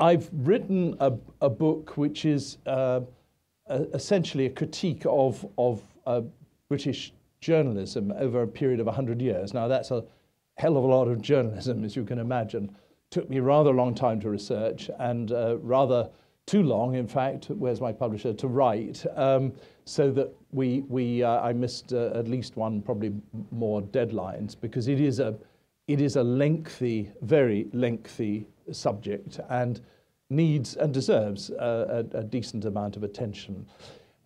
I've written a, a book which is uh, essentially a critique of, of uh, British journalism over a period of 100 years. Now, that's a hell of a lot of journalism, as you can imagine. Took me rather a long time to research and uh, rather too long, in fact, where's my publisher, to write, um, so that we, we uh, I missed uh, at least one, probably more deadlines, because it is a, it is a lengthy, very lengthy subject and needs and deserves a, a, a decent amount of attention.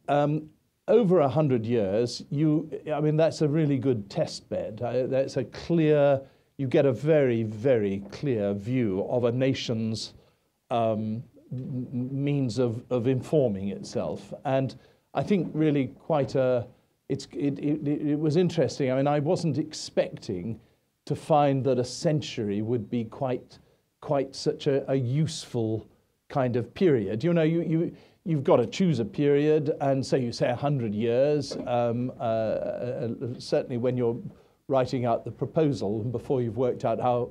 Um, over a hundred years, you, I mean, that's a really good test bed. Uh, that's a clear, you get a very, very clear view of a nation's um, means of, of informing itself. And I think really quite a, it's, it, it, it was interesting. I mean, I wasn't expecting to find that a century would be quite, quite such a, a useful kind of period. You know, you, you, you've got to choose a period, and so you say 100 years. Um, uh, uh, certainly, when you're writing out the proposal, and before you've worked out how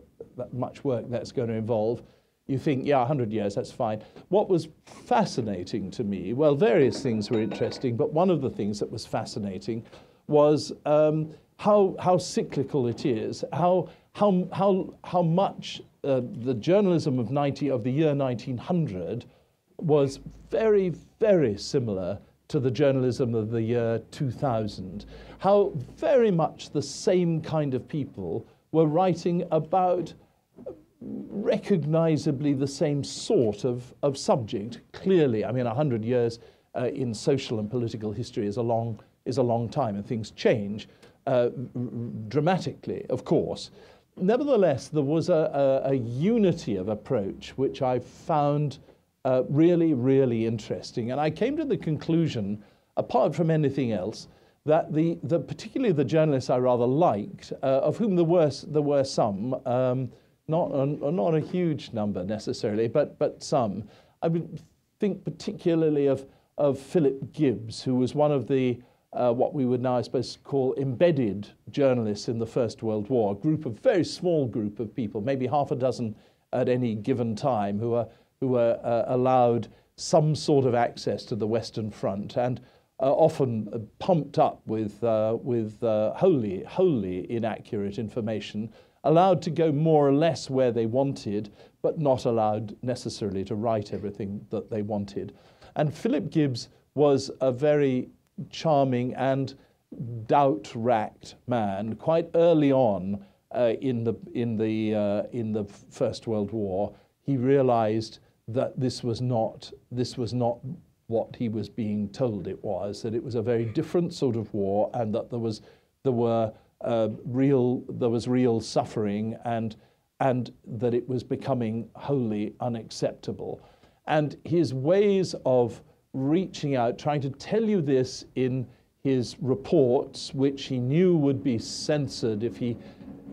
much work that's going to involve, you think, yeah, 100 years, that's fine. What was fascinating to me, well, various things were interesting, but one of the things that was fascinating was um, how, how cyclical it is, how, how, how, how much uh, the journalism of, 90, of the year 1900 was very, very similar to the journalism of the year 2000. How very much the same kind of people were writing about recognizably the same sort of, of subject. Clearly, I mean, 100 years uh, in social and political history is a long, is a long time, and things change uh, dramatically, of course. Nevertheless, there was a, a, a unity of approach which I found uh, really, really interesting. And I came to the conclusion, apart from anything else, that the, the particularly the journalists I rather liked, uh, of whom there were, there were some, um, not, a, not a huge number necessarily, but, but some. I would think particularly of, of Philip Gibbs, who was one of the uh, what we would now, I suppose, call embedded journalists in the First World War, a group of very small group of people, maybe half a dozen at any given time, who are who were uh, allowed some sort of access to the Western Front and uh, often pumped up with uh, with uh, wholly wholly inaccurate information, allowed to go more or less where they wanted, but not allowed necessarily to write everything that they wanted. And Philip Gibbs was a very charming and doubt racked man quite early on uh, in, the, in, the, uh, in the First World War. He realized that this was not, this was not what he was being told it was, that it was a very different sort of war and that there, was, there, were, uh, real, there was real suffering and, and that it was becoming wholly unacceptable. And his ways of reaching out, trying to tell you this in his reports, which he knew would be censored if he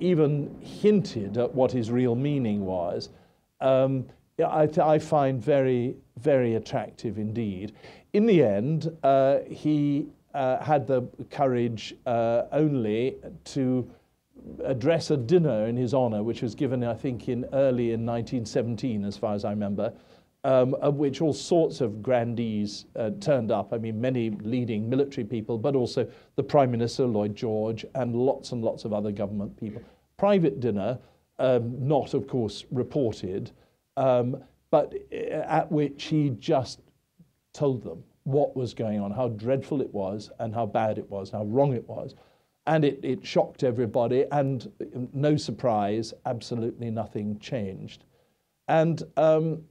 even hinted at what his real meaning was, um, I, I, find very, very attractive indeed. In the end, uh, he uh, had the courage uh, only to address a dinner in his honor, which was given, I think, in early in 1917, as far as I remember um, of which all sorts of grandees uh, turned up. I mean, many leading military people, but also the Prime Minister, Lloyd George, and lots and lots of other government people. Private dinner, um, not, of course, reported, um, but uh, at which he just told them what was going on, how dreadful it was, and how bad it was, how wrong it was. And it, it shocked everybody, and no surprise, absolutely nothing changed. And um,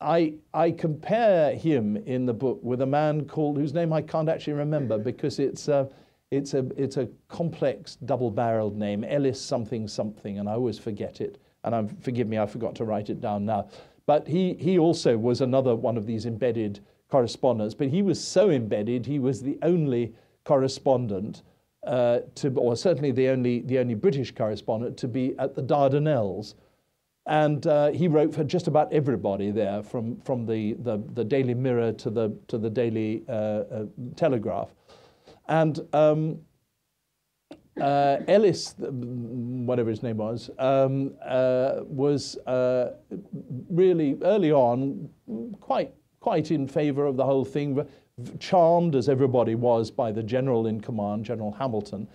I, I compare him in the book with a man called, whose name I can't actually remember because it's a, it's a, it's a complex double barreled name, Ellis something something, and I always forget it. And I'm, forgive me, I forgot to write it down now. But he, he also was another one of these embedded correspondents, but he was so embedded, he was the only correspondent uh, to, or certainly the only, the only British correspondent to be at the Dardanelles and uh, he wrote for just about everybody there, from, from the, the, the Daily Mirror to the, to the Daily uh, uh, Telegraph. And um, uh, Ellis, whatever his name was, um, uh, was uh, really early on quite quite in favour of the whole thing, charmed as everybody was by the general in command, General Hamilton,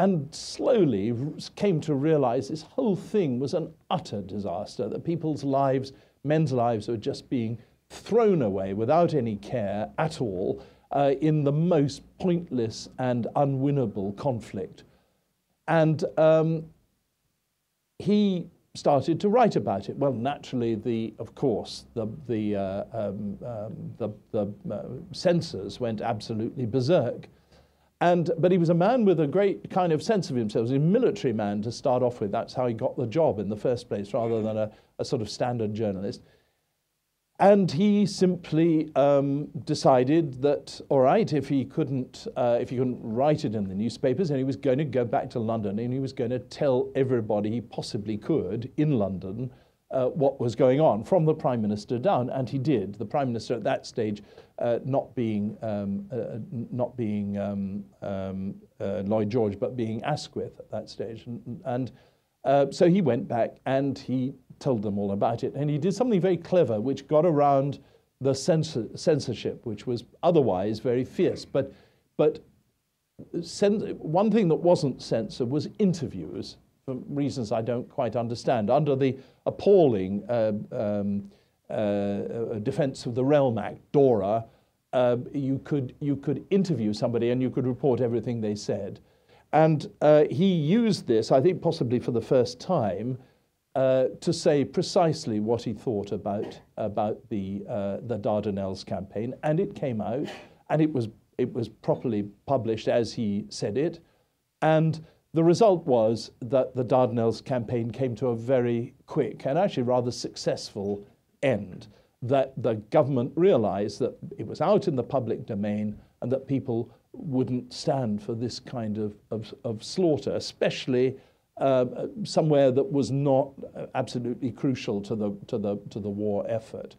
and slowly came to realise this whole thing was an utter disaster. That people's lives, men's lives, were just being thrown away without any care at all uh, in the most pointless and unwinnable conflict. And um, he started to write about it. Well, naturally, the of course the the uh, um, um, the, the uh, censors went absolutely berserk. And, but he was a man with a great kind of sense of himself. He was a military man to start off with. That's how he got the job in the first place, rather than a, a sort of standard journalist. And he simply um, decided that, all right, if he couldn't, uh, if he couldn't write it in the newspapers, and he was going to go back to London, and he was going to tell everybody he possibly could in London uh, what was going on, from the prime minister down, and he did. The prime minister at that stage, not being um, uh, not being um, um, uh, Lloyd George, but being Asquith at that stage, and, and uh, so he went back and he told them all about it. And he did something very clever, which got around the censor, censorship, which was otherwise very fierce. But, but one thing that wasn't censored was interviews, for reasons I don't quite understand. Under the appalling uh, um, uh, Defence of the Realm Act, DORA, uh, you, could, you could interview somebody and you could report everything they said. And uh, he used this, I think possibly for the first time, uh, to say precisely what he thought about, about the, uh, the Dardanelles campaign. And it came out, and it was, it was properly published as he said it. And the result was that the Dardanelles campaign came to a very quick and actually rather successful end. That the government realized that it was out in the public domain and that people wouldn't stand for this kind of, of, of slaughter, especially uh, somewhere that was not absolutely crucial to the, to the, to the war effort.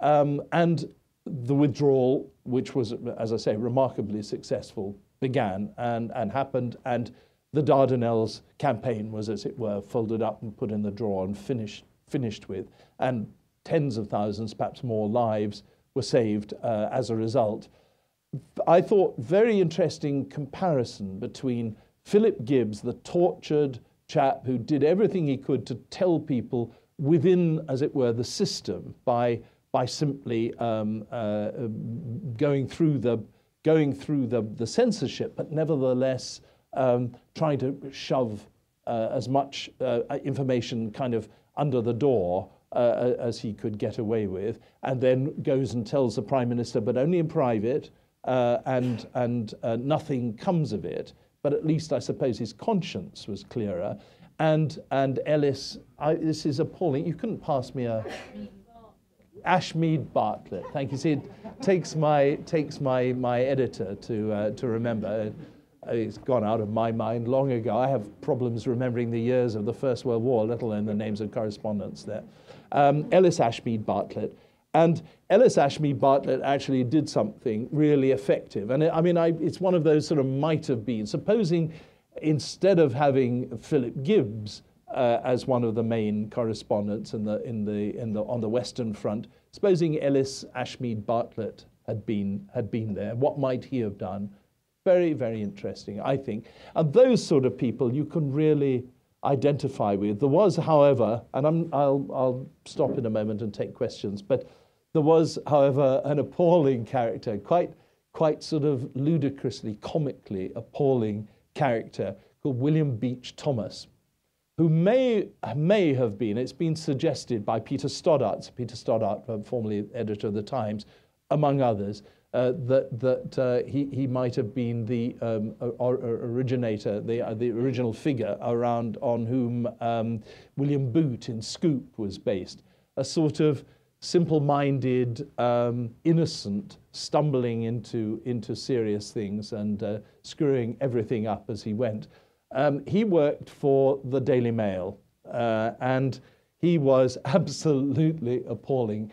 Um, and the withdrawal, which was, as I say, remarkably successful, began and, and happened. And the Dardanelles campaign was, as it were, folded up and put in the drawer and finished, finished with. And tens of thousands, perhaps more lives were saved uh, as a result. I thought very interesting comparison between Philip Gibbs, the tortured, chap who did everything he could to tell people within, as it were, the system by, by simply um, uh, going through, the, going through the, the censorship, but nevertheless um, trying to shove uh, as much uh, information kind of under the door uh, as he could get away with, and then goes and tells the prime minister, but only in private, uh, and, and uh, nothing comes of it but at least I suppose his conscience was clearer. And, and Ellis, I, this is appalling. You couldn't pass me a. Ashmead Bartlett. Thank you. See, it takes my, takes my, my editor to, uh, to remember. It's gone out of my mind long ago. I have problems remembering the years of the First World War, let alone the names of correspondents there. Um, Ellis Ashmead Bartlett. And Ellis Ashmead Bartlett actually did something really effective. And it, I mean, I, it's one of those sort of might have been. Supposing instead of having Philip Gibbs uh, as one of the main correspondents in the, in the, in the, on the Western Front, supposing Ellis Ashmead Bartlett had been, had been there, what might he have done? Very, very interesting, I think. And those sort of people you can really identify with. There was, however, and i will I'll stop in a moment and take questions, but there was, however, an appalling character, quite, quite sort of ludicrously, comically appalling character called William Beach Thomas, who may, may have been, it's been suggested by Peter Stothard, Peter Stothard, formerly editor of the Times, among others, uh, that, that uh, he, he might have been the um, or, or originator, the, uh, the original figure around on whom um, William Boot in Scoop was based. A sort of simple minded, um, innocent, stumbling into, into serious things and uh, screwing everything up as he went. Um, he worked for the Daily Mail uh, and he was absolutely appalling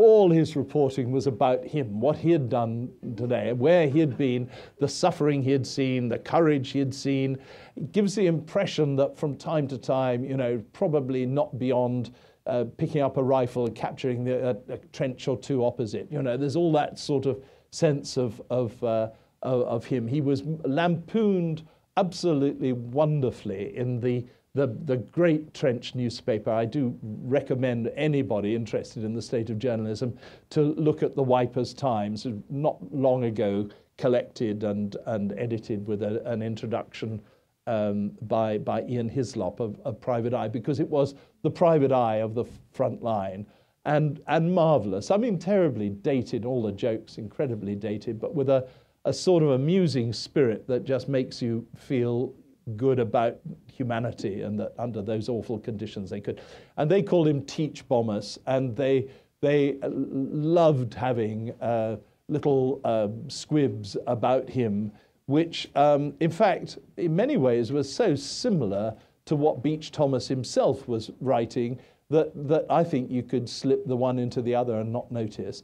all his reporting was about him, what he had done today, where he had been, the suffering he had seen, the courage he had seen. It gives the impression that from time to time, you know, probably not beyond uh, picking up a rifle and capturing the, a, a, trench or two opposite. You know, there's all that sort of sense of, of, uh, of, of him. He was lampooned absolutely wonderfully in the the, the great Trench newspaper. I do recommend anybody interested in the state of journalism to look at the Wipers Times, not long ago collected and, and edited with a, an introduction um, by, by Ian Hislop of, of Private Eye, because it was the private eye of the front line and, and marvelous. I mean, terribly dated, all the jokes incredibly dated, but with a, a sort of amusing spirit that just makes you feel good about humanity and that under those awful conditions they could. And they called him Teech Bomas, and they, they loved having uh, little uh, squibs about him, which, um, in fact, in many ways was so similar to what Beach Thomas himself was writing that, that I think you could slip the one into the other and not notice.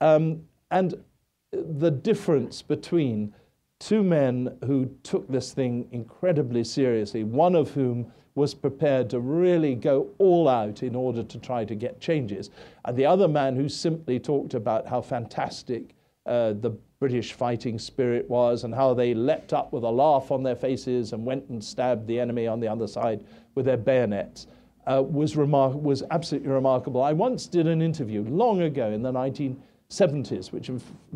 Um, and the difference between two men who took this thing incredibly seriously, one of whom was prepared to really go all out in order to try to get changes, and the other man who simply talked about how fantastic uh, the British fighting spirit was and how they leapt up with a laugh on their faces and went and stabbed the enemy on the other side with their bayonets. Uh, was, remar- was absolutely remarkable. I once did an interview long ago in the 19 70s, which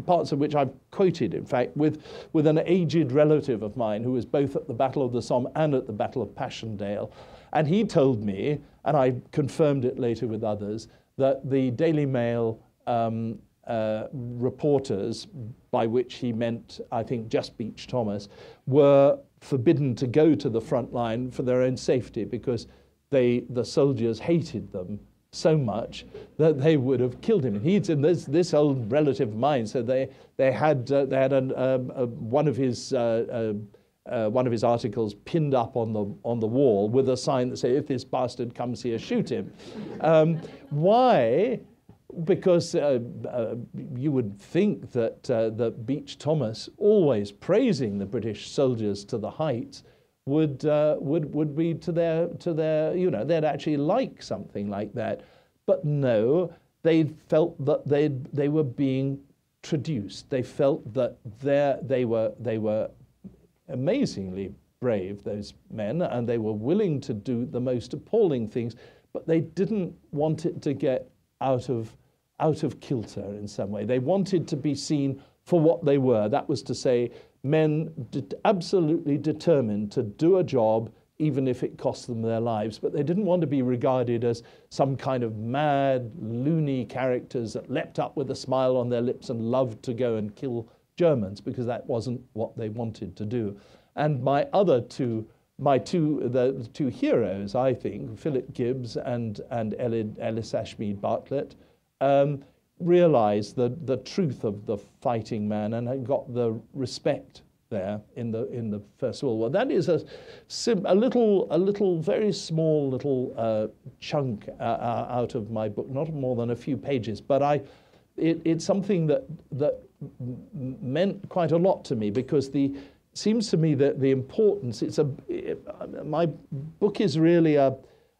parts of which I've quoted, in fact, with, with an aged relative of mine who was both at the Battle of the Somme and at the Battle of Passchendaele. And he told me, and I confirmed it later with others, that the Daily Mail um, uh, reporters, by which he meant, I think, just Beach Thomas, were forbidden to go to the front line for their own safety because they, the soldiers hated them so much that they would have killed him. He's in this, this old relative of mine said they, they had, uh, they had an, um, uh, one, of his, uh, uh, uh, one of his articles pinned up on the, on the wall with a sign that said, if this bastard comes here, shoot him. Um, why? Because uh, you would think that, that Beach Thomas, always praising the British soldiers to the heights, would, uh, would, would be to their, to their, you know, they'd actually like something like that. But no, they felt that they, they were being traduced. They felt that they were, they were amazingly brave, those men, and they were willing to do the most appalling things, but they didn't want it to get out of, out of kilter in some way. They wanted to be seen for what they were. That was to say, men absolutely determined to do a job even if it cost them their lives. But they didn't want to be regarded as some kind of mad, loony characters that leapt up with a smile on their lips and loved to go and kill Germans because that wasn't what they wanted to do. And my other two, my two, the two heroes, I think, Philip Gibbs and, and Ellis Ashmead Bartlett, um, realized the, the truth of the fighting man and had got the respect there in the in the First World War. That is a a little a little very small little uh, chunk uh, uh, out of my book, not more than a few pages, but I. It, it's something that that meant quite a lot to me because the seems to me that the importance. It's a it, my book is really a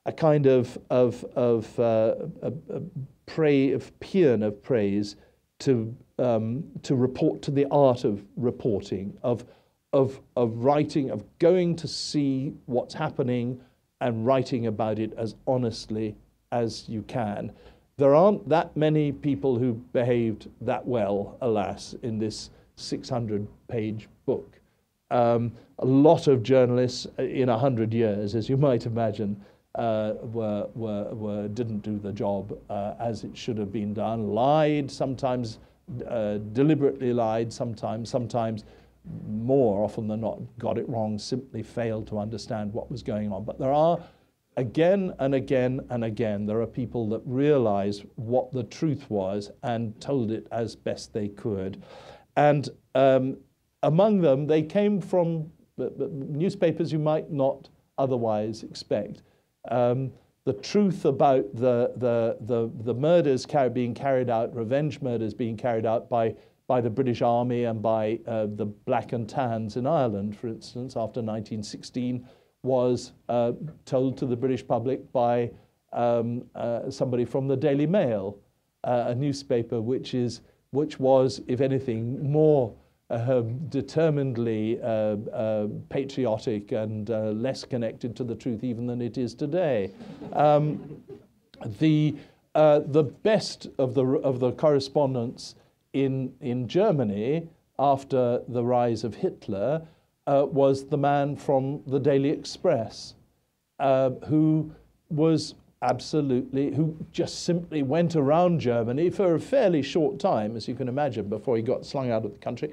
a kind of of of uh, a, a pray of paean of praise to um, to report to the art of reporting of of of writing of going to see what's happening and writing about it as honestly as you can. There aren't that many people who behaved that well, alas, in this 600 page book. Um, a lot of journalists in 100 years, as you might imagine, uh, were, were, were, didn't do the job uh, as it should have been done, lied, sometimes uh, deliberately lied, sometimes, sometimes more often than not got it wrong, simply failed to understand what was going on. But there are again and again and again, there are people that realize what the truth was and told it as best they could. And um, among them, they came from newspapers you might not otherwise expect. Um, the truth about the, the, the, the murders car- being carried out, revenge murders being carried out by, by the British Army and by uh, the Black and Tans in Ireland, for instance, after 1916, was uh, told to the British public by um, uh, somebody from the Daily Mail, uh, a newspaper which, is, which was, if anything, more uh, determinedly uh, uh, patriotic and uh, less connected to the truth even than it is today. Um, the, uh, the best of the, of the correspondence in, in Germany after the rise of Hitler uh, was the man from the Daily Express, who was absolutely, who just simply went around Germany for a fairly short time, as you can imagine, before he got slung out of the country,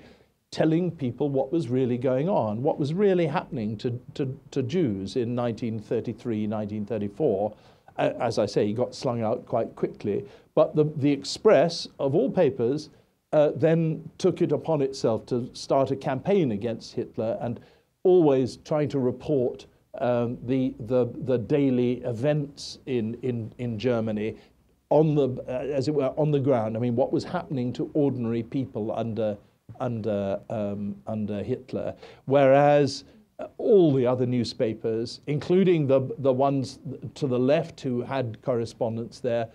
telling people what was really going on, what was really happening to, to, to Jews in 1933, 1934. As I say, he got slung out quite quickly. But the, the Express, of all papers, uh, then took it upon itself to start a campaign against Hitler and always trying to report um, the, the, the daily events in, in, in Germany on the, uh, as it were, on the ground. I mean, what was happening to ordinary people under under, um, under Hitler, whereas uh, all the other newspapers, including the, the ones to the left who had correspondence there,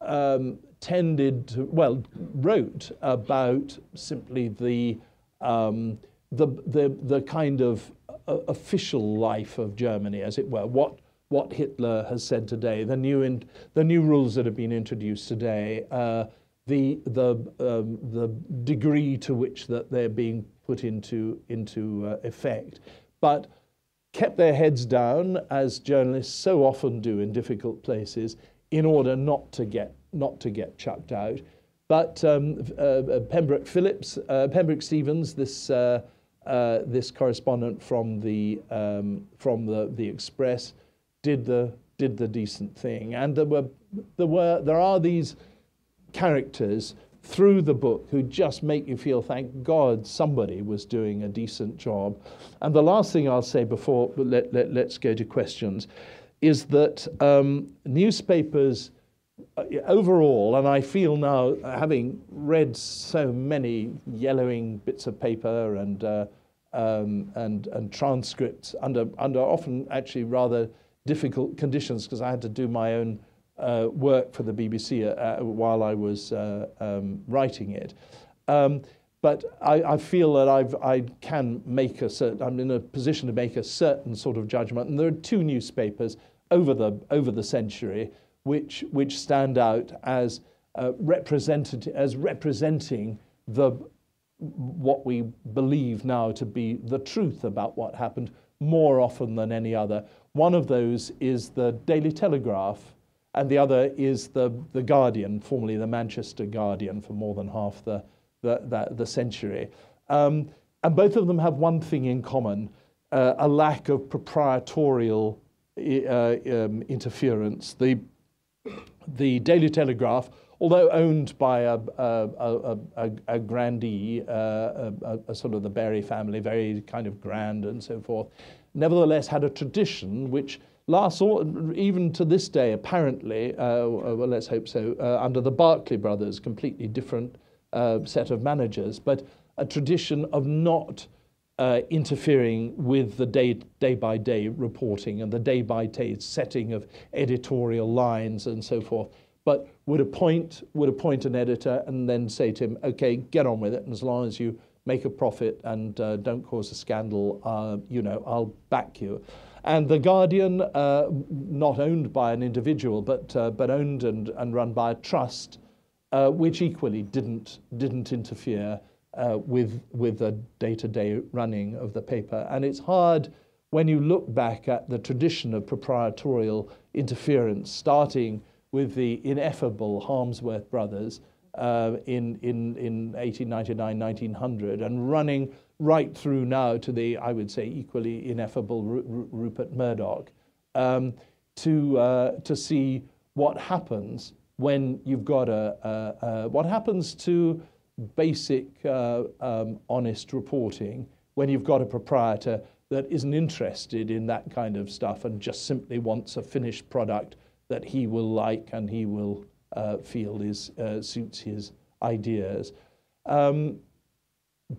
um, tended to, well, wrote about simply the, um, the, the, the kind of uh, official life of Germany, as it were, what, what Hitler has said today, the new, in, the new rules that have been introduced today. Uh, the, the, um, the degree to which that they're being put into, into uh, effect, but kept their heads down, as journalists so often do in difficult places, in order not to get, not to get chucked out. But um, uh, uh Pembroke Phillips, uh, Pembroke Stephens, this, uh, uh, this correspondent from the, um, from the, the Express, did the, did the decent thing. And there, were, there, were, there are these characters through the book who just make you feel, thank God, somebody was doing a decent job. And the last thing I'll say before let, let, let's go to questions is that um, newspapers uh, overall, and I feel now, having read so many yellowing bits of paper and, uh, um, and, and transcripts under, under often actually rather difficult conditions, because I had to do my own uh, work for the BBC uh, uh, while I was uh, um, writing it. Um, but I, I, feel that I've, I can make a certain, I'm in a position to make a certain sort of judgment. And there are two newspapers over the, over the century which, which stand out as, uh, as representing the, what we believe now to be the truth about what happened more often than any other. One of those is the Daily Telegraph, and the other is the, the Guardian, formerly the Manchester Guardian for more than half the, the, the, the century. Um, and both of them have one thing in common uh, a lack of proprietorial uh, um, interference. The, the Daily Telegraph, although owned by a, a, a, a grandee, uh, a, sort of the Berry family, very kind of grand and so forth, nevertheless had a tradition which lasts all, even to this day, apparently, uh, well, let's hope so, uh, under the Barclay brothers, completely different uh, set of managers, but a tradition of not uh, interfering with the day, day by day reporting and the day by day setting of editorial lines and so forth, but would appoint, would appoint an editor and then say to him, okay, get on with it, and as long as you make a profit and uh, don't cause a scandal, uh, you know, I'll back you. And The Guardian, uh, not owned by an individual, but, uh, but owned and, and run by a trust, uh, which equally didn't, didn't interfere uh, with, with the day to day running of the paper. And it's hard when you look back at the tradition of proprietorial interference, starting with the ineffable Harmsworth brothers uh, in, in, in 1899, 1900, and running right through now to the, I would say, equally ineffable Ru Rupert Murdoch, um, to, uh, to see what happens when you've got a, a, a what happens to basic uh, um, honest reporting when you've got a proprietor that isn't interested in that kind of stuff and just simply wants a finished product that he will like and he will uh, feel is, uh, suits his ideas. Um,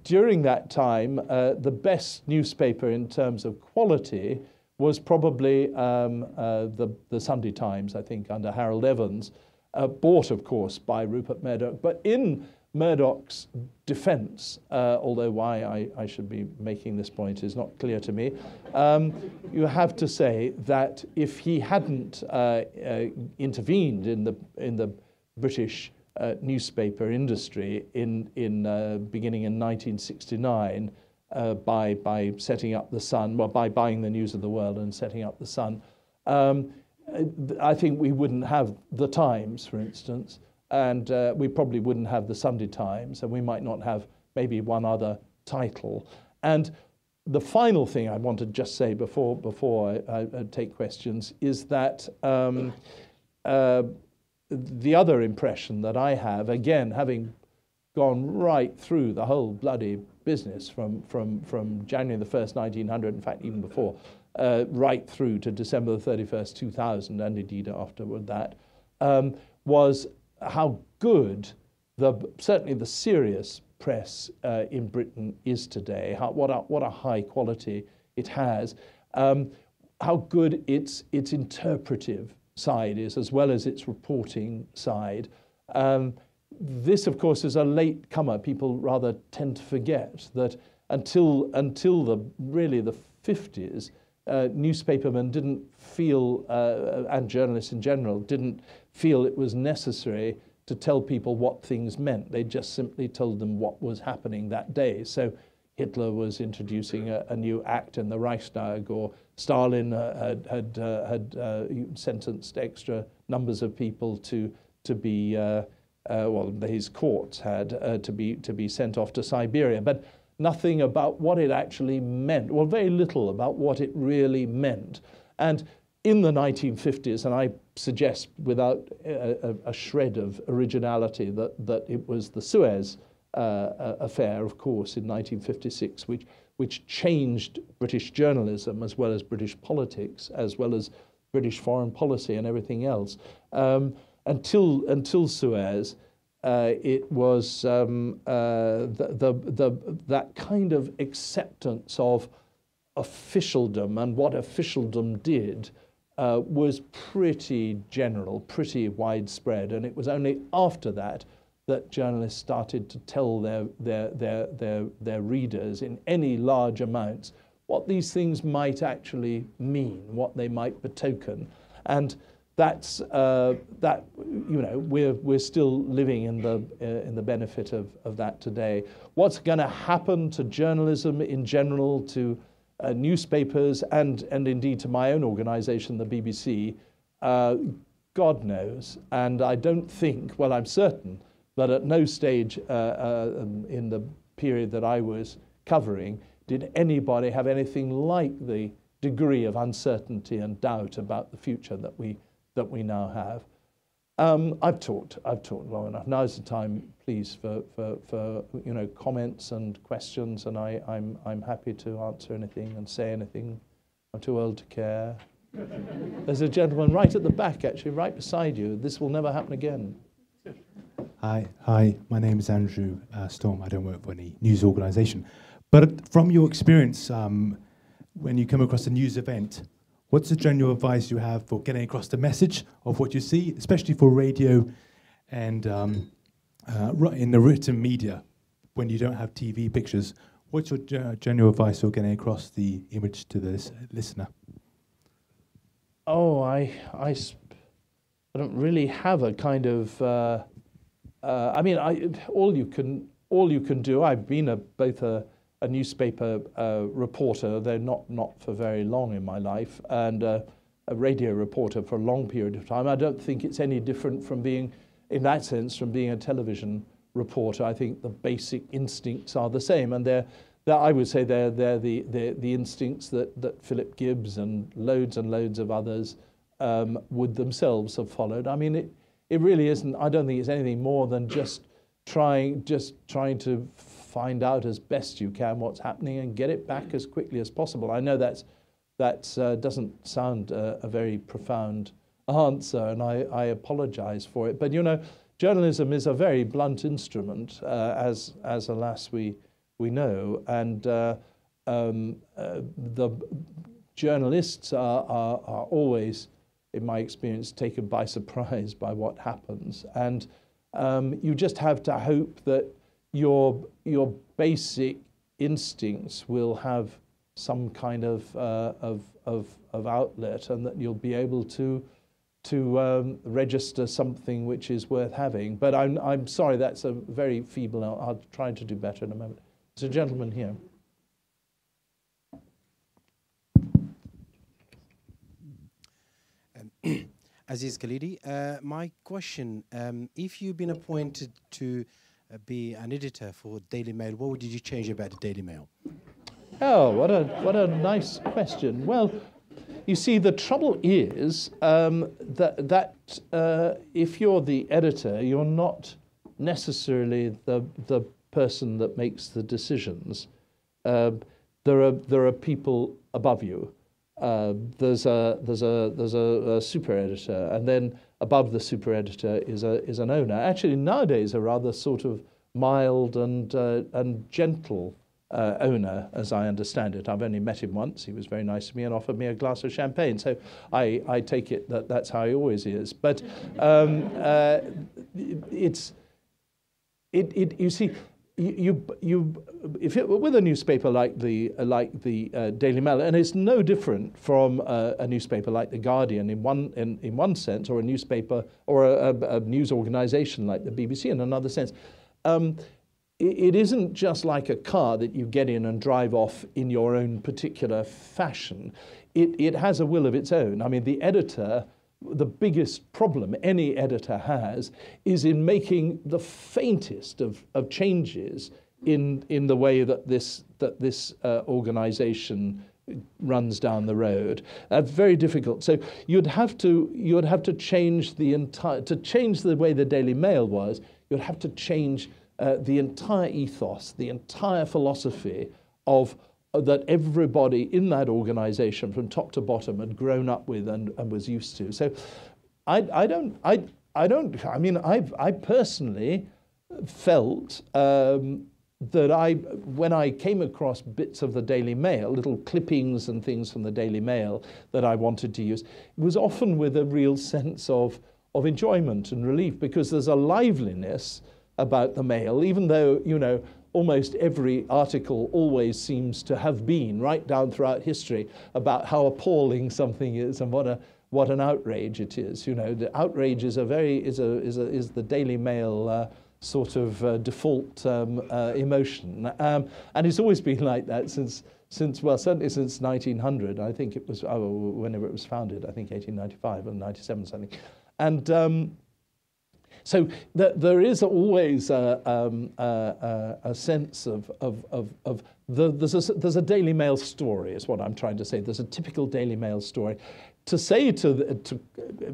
during that time, uh, the best newspaper in terms of quality was probably um, uh, the, the Sunday Times, I think, under Harold Evans, uh, bought, of course, by Rupert Murdoch. But in Murdoch's defense, uh, although why I, I, should be making this point is not clear to me, um, you have to say that if he hadn't uh, uh, intervened in the, in the British uh, newspaper industry in, in uh, beginning in 1969 uh, by, by setting up the Sun, well, by buying the News of the World and setting up the Sun, um, I think we wouldn't have the Times, for instance and uh, we probably wouldn't have the Sunday Times, and we might not have maybe one other title. And the final thing I want to just say before before I, I, take questions is that um, uh, the other impression that I have, again, having gone right through the whole bloody business from from from January the first, 1900, in fact, even before, uh, right through to December the 31st, 2000, and indeed afterward that, um, was how good the certainly the serious press uh, in Britain is today. How, what a what a high quality it has. Um, how good its its interpretive side is, as well as its reporting side. Um, this, of course, is a late comer. People rather tend to forget that until until the really the 50s, uh, newspapermen didn't feel, uh, and journalists in general, didn't feel it was necessary to tell people what things meant. They just simply told them what was happening that day. So Hitler was introducing a, a new act in the Reichstag, or Stalin uh, had, had, uh, had uh, sentenced extra numbers of people to, to be, uh, well, his courts had to, be, to be sent off to Siberia. But nothing about what it actually meant, well, very little about what it really meant. And in the 1950s, and I suggest without a, a, a shred of originality that, that it was the Suez uh, affair, of course, in 1956, which, which changed British journalism as well as British politics, as well as British foreign policy and everything else. Um, until, until Suez, uh, it was um, uh, the, the, the, that kind of acceptance of officialdom and what officialdom did uh, was pretty general, pretty widespread. And it was only after that that journalists started to tell their, their, their, their, their readers in any large amounts what these things might actually mean, what they might betoken. And that's uh, that you know we're we're still living in the uh, in the benefit of, of that today. What's going to happen to journalism in general, to uh, newspapers, and and indeed to my own organisation, the BBC? Uh, God knows, and I don't think. Well, I'm certain that at no stage uh, uh, um, in the period that I was covering did anybody have anything like the degree of uncertainty and doubt about the future that we that we now have. Um, I've talked. I've talked long enough. Now's the time, please, for, for, for you know comments and questions, and I, I'm I'm happy to answer anything and say anything. I'm too old to care. There's a gentleman right at the back, actually, right beside you. This will never happen again. Hi, hi. My name is Andrew uh, Storm. I don't work for any news organisation, but from your experience, um, when you come across a news event, What's the general advice you have for getting across the message of what you see, especially for radio and um, uh, in the written media when you don't have TV pictures? What's your uh, general advice for getting across the image to the listener? Oh, I, I, I don't really have a kind of. Uh, I mean, I, all you can all you can do. I've been a, both a a newspaper uh, reporter, though not, not for very long in my life, and uh, a radio reporter for a long period of time. I don't think it's any different from being, in that sense, from being a television reporter. I think the basic instincts are the same, and they're, they're I would say they're, they're the, they're the instincts that, that Philip Gibbs and loads and loads of others um, would themselves have followed. I mean, it, it really isn't, I don't think it's anything more than just trying, just trying to find out as best you can what's happening and get it back as quickly as possible. I know that's, that uh, doesn't sound uh, a very profound answer, and I, I apologize for it. But you know, journalism is a very blunt instrument, uh, as, as alas we, we know, and uh, um, uh, the journalists are, are, are always, in my experience, taken by surprise by what happens. And um, you just have to hope that your, your basic instincts will have some kind of, uh, of, of, of outlet and that you'll be able to, to um, register something which is worth having. But I'm, I'm sorry, that's a very feeble, I'll, I'll try to do better in a moment. There's a gentleman here. Um, Aziz Khalidi, uh, my question, um, if you've been appointed to uh, be an editor for Daily Mail, what would you change about the Daily Mail? Oh, what a, what a nice question. Well, you see, the trouble is um, that, that uh, if you're the editor, you're not necessarily the, the person that makes the decisions. Uh, there, are, there are people above you. Uh, there's a, there's, a, there's a, a, super editor, and then above the super editor is, a, is an owner. Actually, nowadays, a rather sort of mild and, uh, and gentle uh, owner, as I understand it. I've only met him once. He was very nice to me and offered me a glass of champagne. So I, I take it that that's how he always is. But um, uh, it's, it, it, you see, you, you, if it, with a newspaper like the, like the uh, Daily Mail, and it's no different from uh, a newspaper like the Guardian in one, in, in one sense, or a newspaper or a, a, a news organization like the BBC in another sense. Um, it isn't just like a car that you get in and drive off in your own particular fashion. It, it has a will of its own. I mean, the editor, the biggest problem any editor has is in making the faintest of, of changes in, in the way that this, that this uh, organization runs down the road. That's very difficult. So you'd have to, you'd have to change the entire, to change the way the Daily Mail was, you'd have to change uh, the entire ethos, the entire philosophy of uh, that everybody in that organization from top to bottom had grown up with and, and was used to. So I, I don't, I, I don't, I mean, I've, I personally felt um, that I, when I came across bits of the Daily Mail, little clippings and things from the Daily Mail that I wanted to use, it was often with a real sense of, of enjoyment and relief because there's a liveliness about the Mail, even though, you know, almost every article always seems to have been, right down throughout history, about how appalling something is and what a what an outrage it is. You know, the outrage is a very is a is a is the Daily Mail. Uh, sort of uh, default um, uh, emotion, um, and it's always been like that since since well certainly since 1900. I think it was oh, whenever it was founded. I think 1895 or 97 something, and. Um, so th there is always a, um, a, a sense of, of, of, of the, there's, a, there's a Daily Mail story, is what I'm trying to say. There's a typical Daily Mail story. To say to, to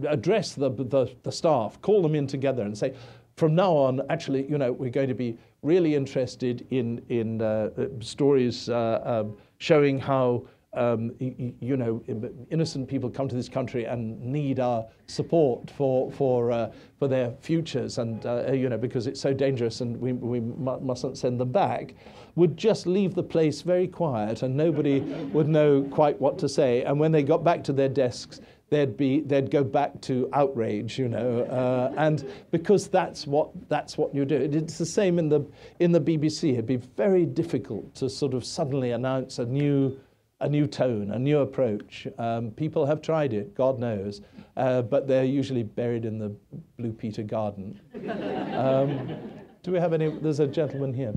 address the, the, the staff, call them in together and say, from now on, actually, you know, we're going to be really interested in, in uh, stories uh, um, showing how um, you know, innocent people come to this country and need our support for for uh, for their futures, and uh, you know, because it's so dangerous and we we mustn't send them back, would just leave the place very quiet, and nobody would know quite what to say. And when they got back to their desks, they'd be they'd go back to outrage, you know, uh, and because that's what that's what you do. It's the same in the in the BBC. It'd be very difficult to sort of suddenly announce a new a new tone, a new approach. Um, people have tried it, God knows, uh, but they're usually buried in the Blue Peter Garden. Um, do we have any? There's a gentleman here.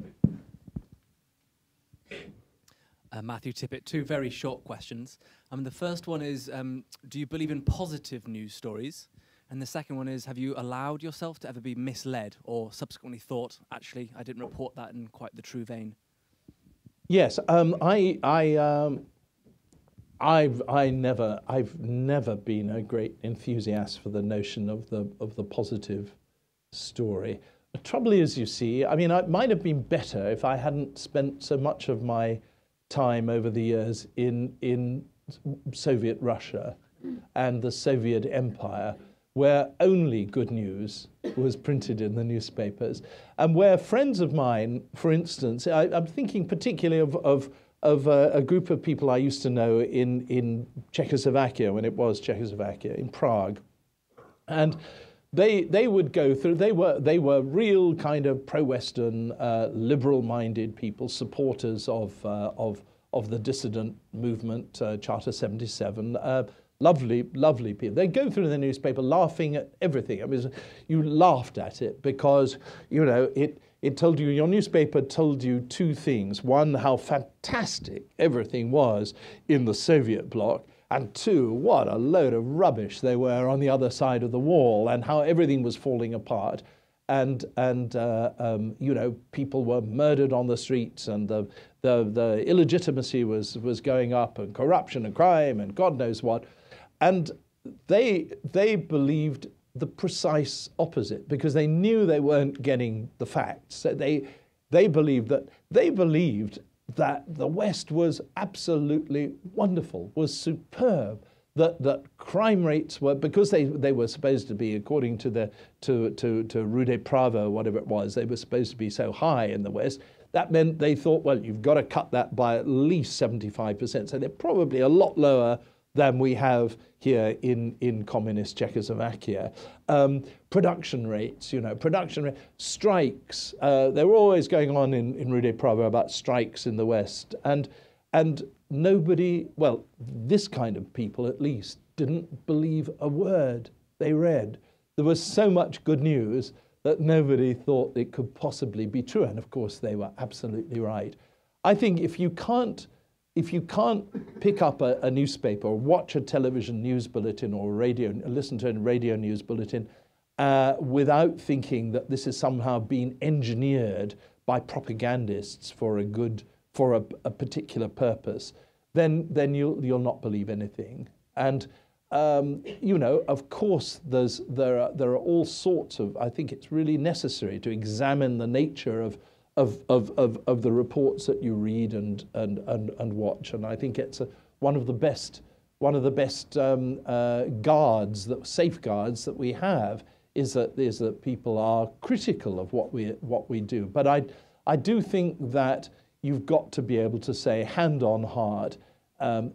Uh, Matthew Tippett, two very short questions. Um, the first one is um, Do you believe in positive news stories? And the second one is Have you allowed yourself to ever be misled or subsequently thought, actually, I didn't report that in quite the true vein? Yes, um, I, I, um, I've I never I've never been a great enthusiast for the notion of the of the positive story. The trouble is, you see, I mean, it might have been better if I hadn't spent so much of my time over the years in in Soviet Russia and the Soviet Empire, where only good news was printed in the newspapers, and where friends of mine, for instance, I, am thinking particularly of, of, of a, a, group of people I used to know in, in Czechoslovakia, when it was Czechoslovakia, in Prague. And they, they would go through, they were, they were real kind of pro Western, uh, liberal minded people, supporters of, uh, of, of the dissident movement, uh, Charter 77. Uh, lovely, lovely people. They'd go through the newspaper laughing at everything. I mean, you laughed at it because, you know, it, it told you, your newspaper told you two things. One, how fantastic everything was in the Soviet bloc, and two, what a load of rubbish they were on the other side of the wall and how everything was falling apart. And, and uh, um, you know, people were murdered on the streets and the, the, the illegitimacy was, was going up and corruption and crime and God knows what. And they, they believed the precise opposite because they knew they weren't getting the facts. So they, they believed that they believed that the West was absolutely wonderful, was superb. That, that crime rates were because they, they were supposed to be according to the to to to Rudé Právo's whatever it was they were supposed to be so high in the West that meant they thought well you've got to cut that by at least 75% so they're probably a lot lower than we have here in, in communist Czechoslovakia. Um, production rates, you know, production rate, strikes. Uh, there were always going on in, in Rudé about strikes in the West. And, and nobody, well, this kind of people at least, didn't believe a word they read. There was so much good news that nobody thought it could possibly be true. And of course, they were absolutely right. I think if you can't if you can't pick up a, a, newspaper or watch a television news bulletin or radio, listen to a radio news bulletin uh, without thinking that this is somehow being engineered by propagandists for a good, for a, a particular purpose, then, then you'll, you'll not believe anything. And, um, you know, of course, there's, there, are, there are all sorts of, I think it's really necessary to examine the nature of of, of, of, of the reports that you read and, and, and, and watch. And I think it's a, one of the best, one of the best um, uh, guards, that, safeguards that we have is that, is that people are critical of what we, what we do. But I, I do think that you've got to be able to say, hand on heart, um,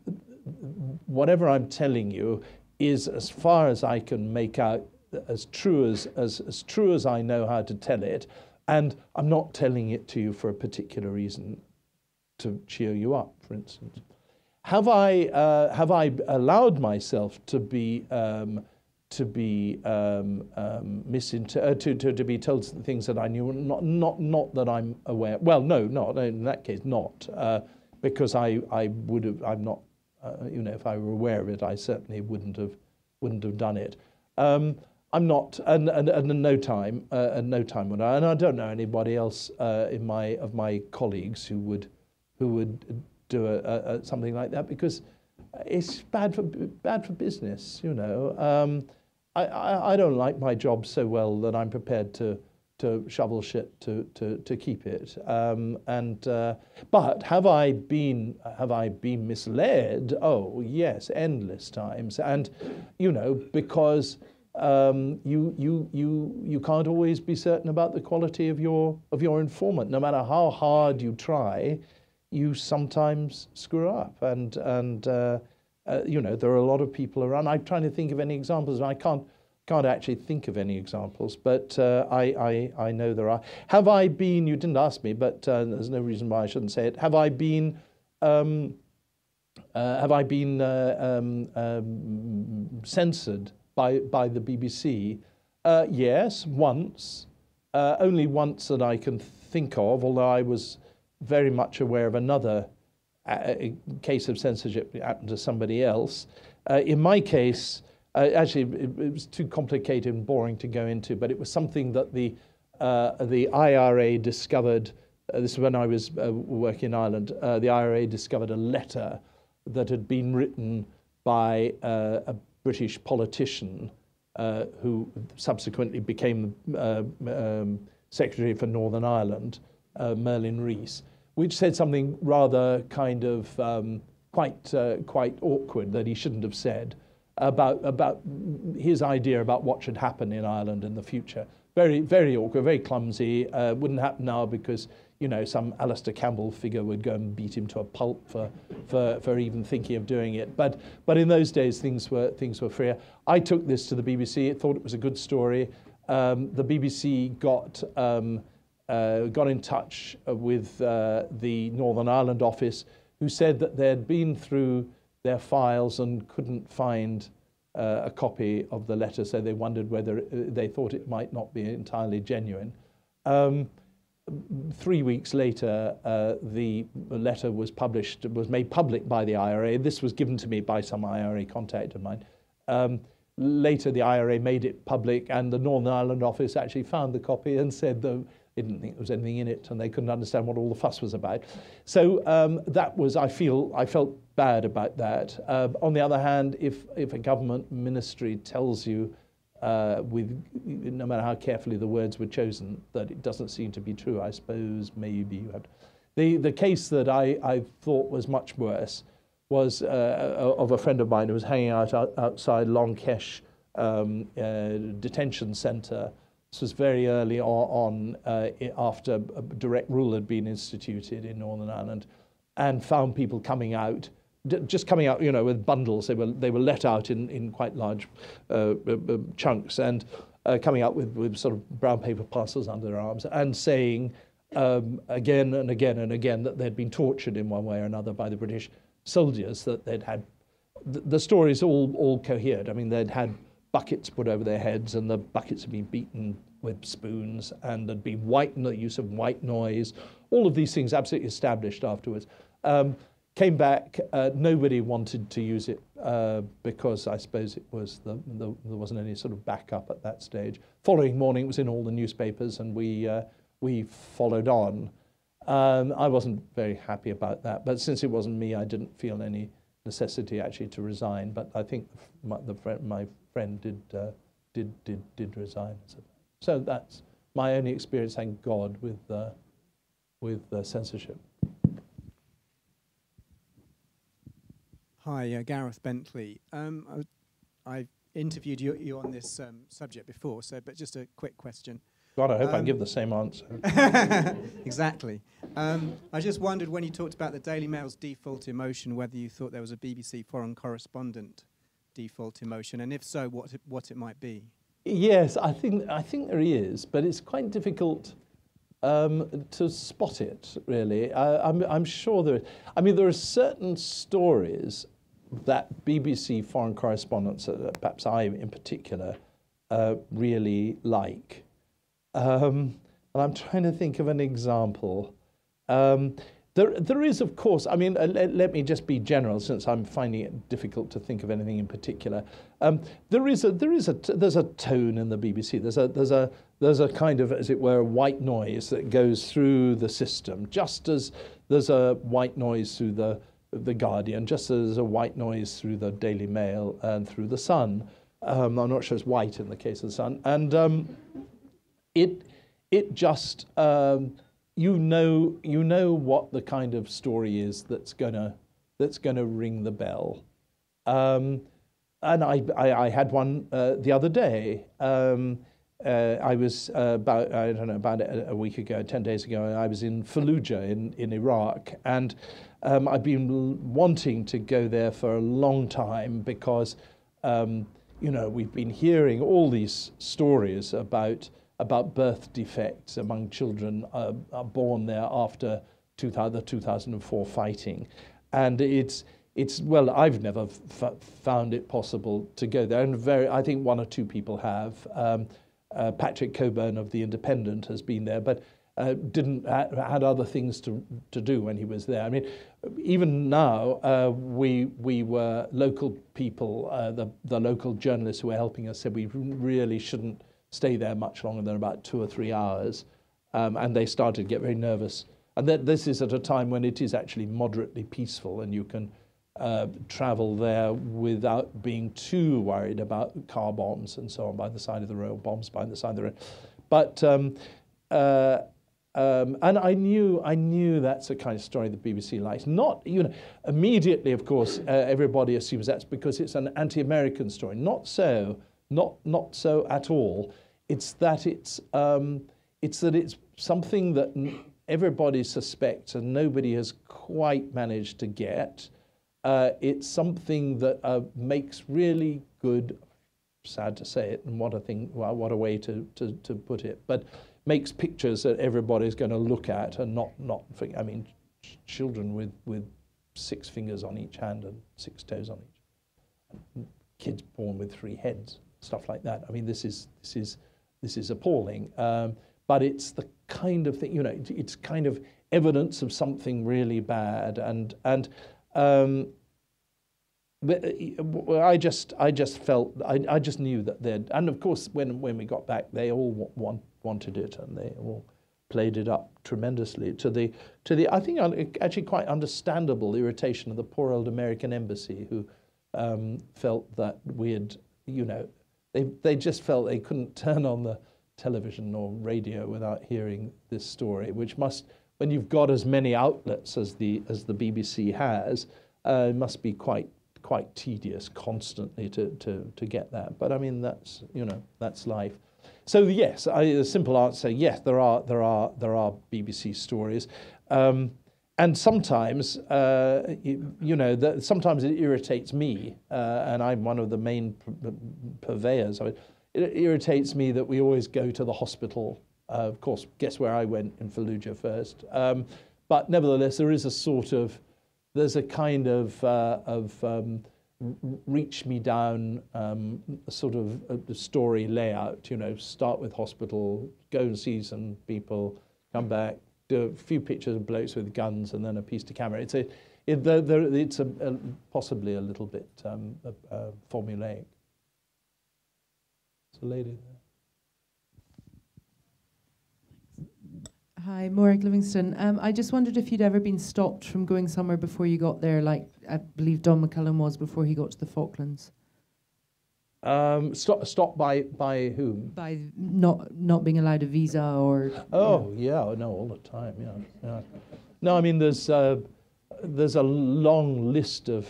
whatever I'm telling you is as far as I can make out as true as, as, as true as I know how to tell it. And I'm not telling it to you for a particular reason to cheer you up, for instance. Have I, uh, have I allowed myself to be, um, to be um, um, misinter- uh, to, to, to be told things that I knew? Not, not, not that I'm aware. Well, no, not in that case, not uh, because I, I would have. I'm not. Uh, you know, if I were aware of it, I certainly wouldn't have, wouldn't have done it. Um, I'm not, and, and, and no time, uh, and no time would I, and I don't know anybody else uh, in my of my colleagues who would, who would do a, a, a something like that because it's bad for bad for business. You know, um, I, I, I don't like my job so well that I'm prepared to to shovel shit to to to keep it. Um, and uh, but have I been have I been misled? Oh yes, endless times. And you know because um, you, you, you, you can't always be certain about the quality of your, of your informant. No matter how hard you try, you sometimes screw up. And, and uh, uh, you know, there are a lot of people around. I'm trying to think of any examples, and I can't, can't actually think of any examples, but uh, I, I, I know there are. Have I been, you didn't ask me, but uh, there's no reason why I shouldn't say it. Have I been, um, uh, have I been uh, um, um, censored by, by the BBC? Uh, yes, once. Uh, only once that I can think of, although I was very much aware of another uh, case of censorship that happened to somebody else. Uh, in my case, uh, actually, it, it, was too complicated and boring to go into, but it was something that the, uh, the IRA discovered. this is when I was working in Ireland. the IRA discovered a letter that had been written by a British politician uh, who subsequently became uh, um, Secretary for Northern Ireland, uh, Merlin Rees, which said something rather kind of um, quite, uh, quite awkward that he shouldn't have said. about, about his idea about what should happen in Ireland in the future. Very, very awkward, very clumsy. Uh, wouldn't happen now because you know, some Alastair Campbell figure would go and beat him to a pulp for, for, for even thinking of doing it. But, but in those days, things were, things were freer. I took this to the BBC, It thought it was a good story. Um, the BBC got, um, uh, got in touch with uh, the Northern Ireland office, who said that they'd been through their files and couldn't find uh, a copy of the letter, so they wondered whether uh, they thought it might not be entirely genuine. Um, three weeks later, uh, the letter was published, was made public by the IRA. This was given to me by some IRA contact of mine. Um, later, the IRA made it public, and the Northern Ireland office actually found the copy and said that they didn't think there was anything in it, and they couldn't understand what all the fuss was about. So um, that was, I feel, I felt bad about that. Uh, on the other hand, if if a government ministry tells you uh, with no matter how carefully the words were chosen, that it doesn't seem to be true. I suppose maybe you had. The, the case that I, I thought was much worse was uh, of a friend of mine who was hanging out, out outside Long Kesh um, uh, detention centre. This was very early on, on uh, after direct rule had been instituted in Northern Ireland, and found people coming out just coming out, you know, with bundles. They were they were let out in in quite large uh, uh, uh, chunks and uh, coming out with with sort of brown paper parcels under their arms and saying um, again and again and again that they'd been tortured in one way or another by the British soldiers. That they'd had the, the stories all all cohered. I mean, they'd had buckets put over their heads and the buckets had been beaten with spoons and there'd been white the use of white noise. All of these things absolutely established afterwards. Um, Came back, uh, nobody wanted to use it uh, because I suppose it was the, the, there wasn't any sort of backup at that stage. Following morning, it was in all the newspapers, and we uh, we followed on. Um, I wasn't very happy about that, but since it wasn't me, I didn't feel any necessity actually to resign. But I think my, friend, my friend did uh, did did did resign. So, so, that's my only experience, thank God, with uh, with uh, censorship. Hi, uh, Gareth Bentley. Um, I, have interviewed you, you, on this um, subject before, so but just a quick question. God, I hope um, I give the same answer. exactly. Um, I just wondered when you talked about the Daily Mail's default emotion, whether you thought there was a BBC foreign correspondent default emotion, and if so, what it, what it might be. Yes, I think I think there is, but it's quite difficult um, to spot it. Really, I, I'm, I'm sure there. I mean, there are certain stories that BBC foreign correspondents, uh, perhaps I in particular, uh, really like. Um, and I'm trying to think of an example. Um, there, there is, of course, I mean, uh, let, let, me just be general since I'm finding it difficult to think of anything in particular. Um, there is a, there is a, there's a tone in the BBC. There's a, there's a, there's a kind of, as it were, white noise that goes through the system, just as there's a white noise through the, the Guardian, just as a white noise through the Daily Mail and through the Sun. Um, I'm not sure it's white in the case of the Sun. And um, it, it just, um, you know, you know what the kind of story is that's gonna, that's gonna ring the bell. Um, and I, I, I, had one uh, the other day. Uh, I was uh, about I don't know about a, week ago, ten days ago. I was in Fallujah in in Iraq, and um, I've been wanting to go there for a long time because um, you know we've been hearing all these stories about about birth defects among children uh, born there after 2000, the 2004 fighting, and it's it's well I've never found it possible to go there, and very I think one or two people have. Um, uh, Patrick Cockburn of The Independent has been there, but uh, didn't ha- had other things to to do when he was there. I mean, even now uh, we we were local people, uh, the the local journalists who were helping us said we really shouldn't stay there much longer than about two or three hours, um, and they started to get very nervous. And that this is at a time when it is actually moderately peaceful, and you can uh, travel there without being too worried about car bombs and so on by the side of the road, bombs by the side of the road. But um, uh, um, and I knew, I knew that's the kind of story the BBC likes. Not, you know, immediately, of course, uh, everybody assumes that's because it's an anti-American story. Not so, not, not so at all. It's that it's, um, it's that it's something that everybody suspects and nobody has quite managed to get. Uh, it's something that uh, makes really good, sad to say it, and what a thing, well, what a way to, to, to put it, but makes pictures that everybody's going to look at and not, not I mean, ch children with, with six fingers on each hand and six toes on each, kids born with three heads, stuff like that. I mean, this is, this is, this is appalling. Um, but it's the kind of thing, you know, it's kind of evidence of something really bad. And, and um, uh, I just, I just felt, I, I just knew that they'd, and of course, when, when we got back, they all want, wanted it and they all played it up tremendously. To the, to the, I think, actually quite understandable irritation of the poor old American embassy who um, felt that we had, you know, they, they just felt they couldn't turn on the television or radio without hearing this story, which must, when you've got as many outlets as the, as the BBC has, uh, must be quite, quite tedious constantly to, to, to get that. But I mean, that's, you know, that's life. So yes, I, a simple answer, yes, there are, there are, there are BBC stories. Um, and sometimes, uh, you, you, know, the, sometimes it irritates me, uh, and I'm one of the main purveyors it it irritates me that we always go to the hospital. Uh, of course, guess where I went in Fallujah first. Um, but nevertheless, there is a sort of, there's a kind of, uh, of um, reach me down um, sort of a story layout, you know, start with hospital, go and see some people, come back, do a few pictures of blokes with guns and then a piece to camera. It's a, it, there, there, it's a, a, possibly a little bit um, formulaic a lady there. Hi, Morag Livingston. Um, I just wondered if you'd ever been stopped from going somewhere before you got there, like I believe Don McCullin was before he got to the Falklands. Um, stop, stop by by whom? By not not being allowed a visa or. Oh yeah, yeah no, all the time, yeah, yeah. No, I mean there's uh, there's a long list of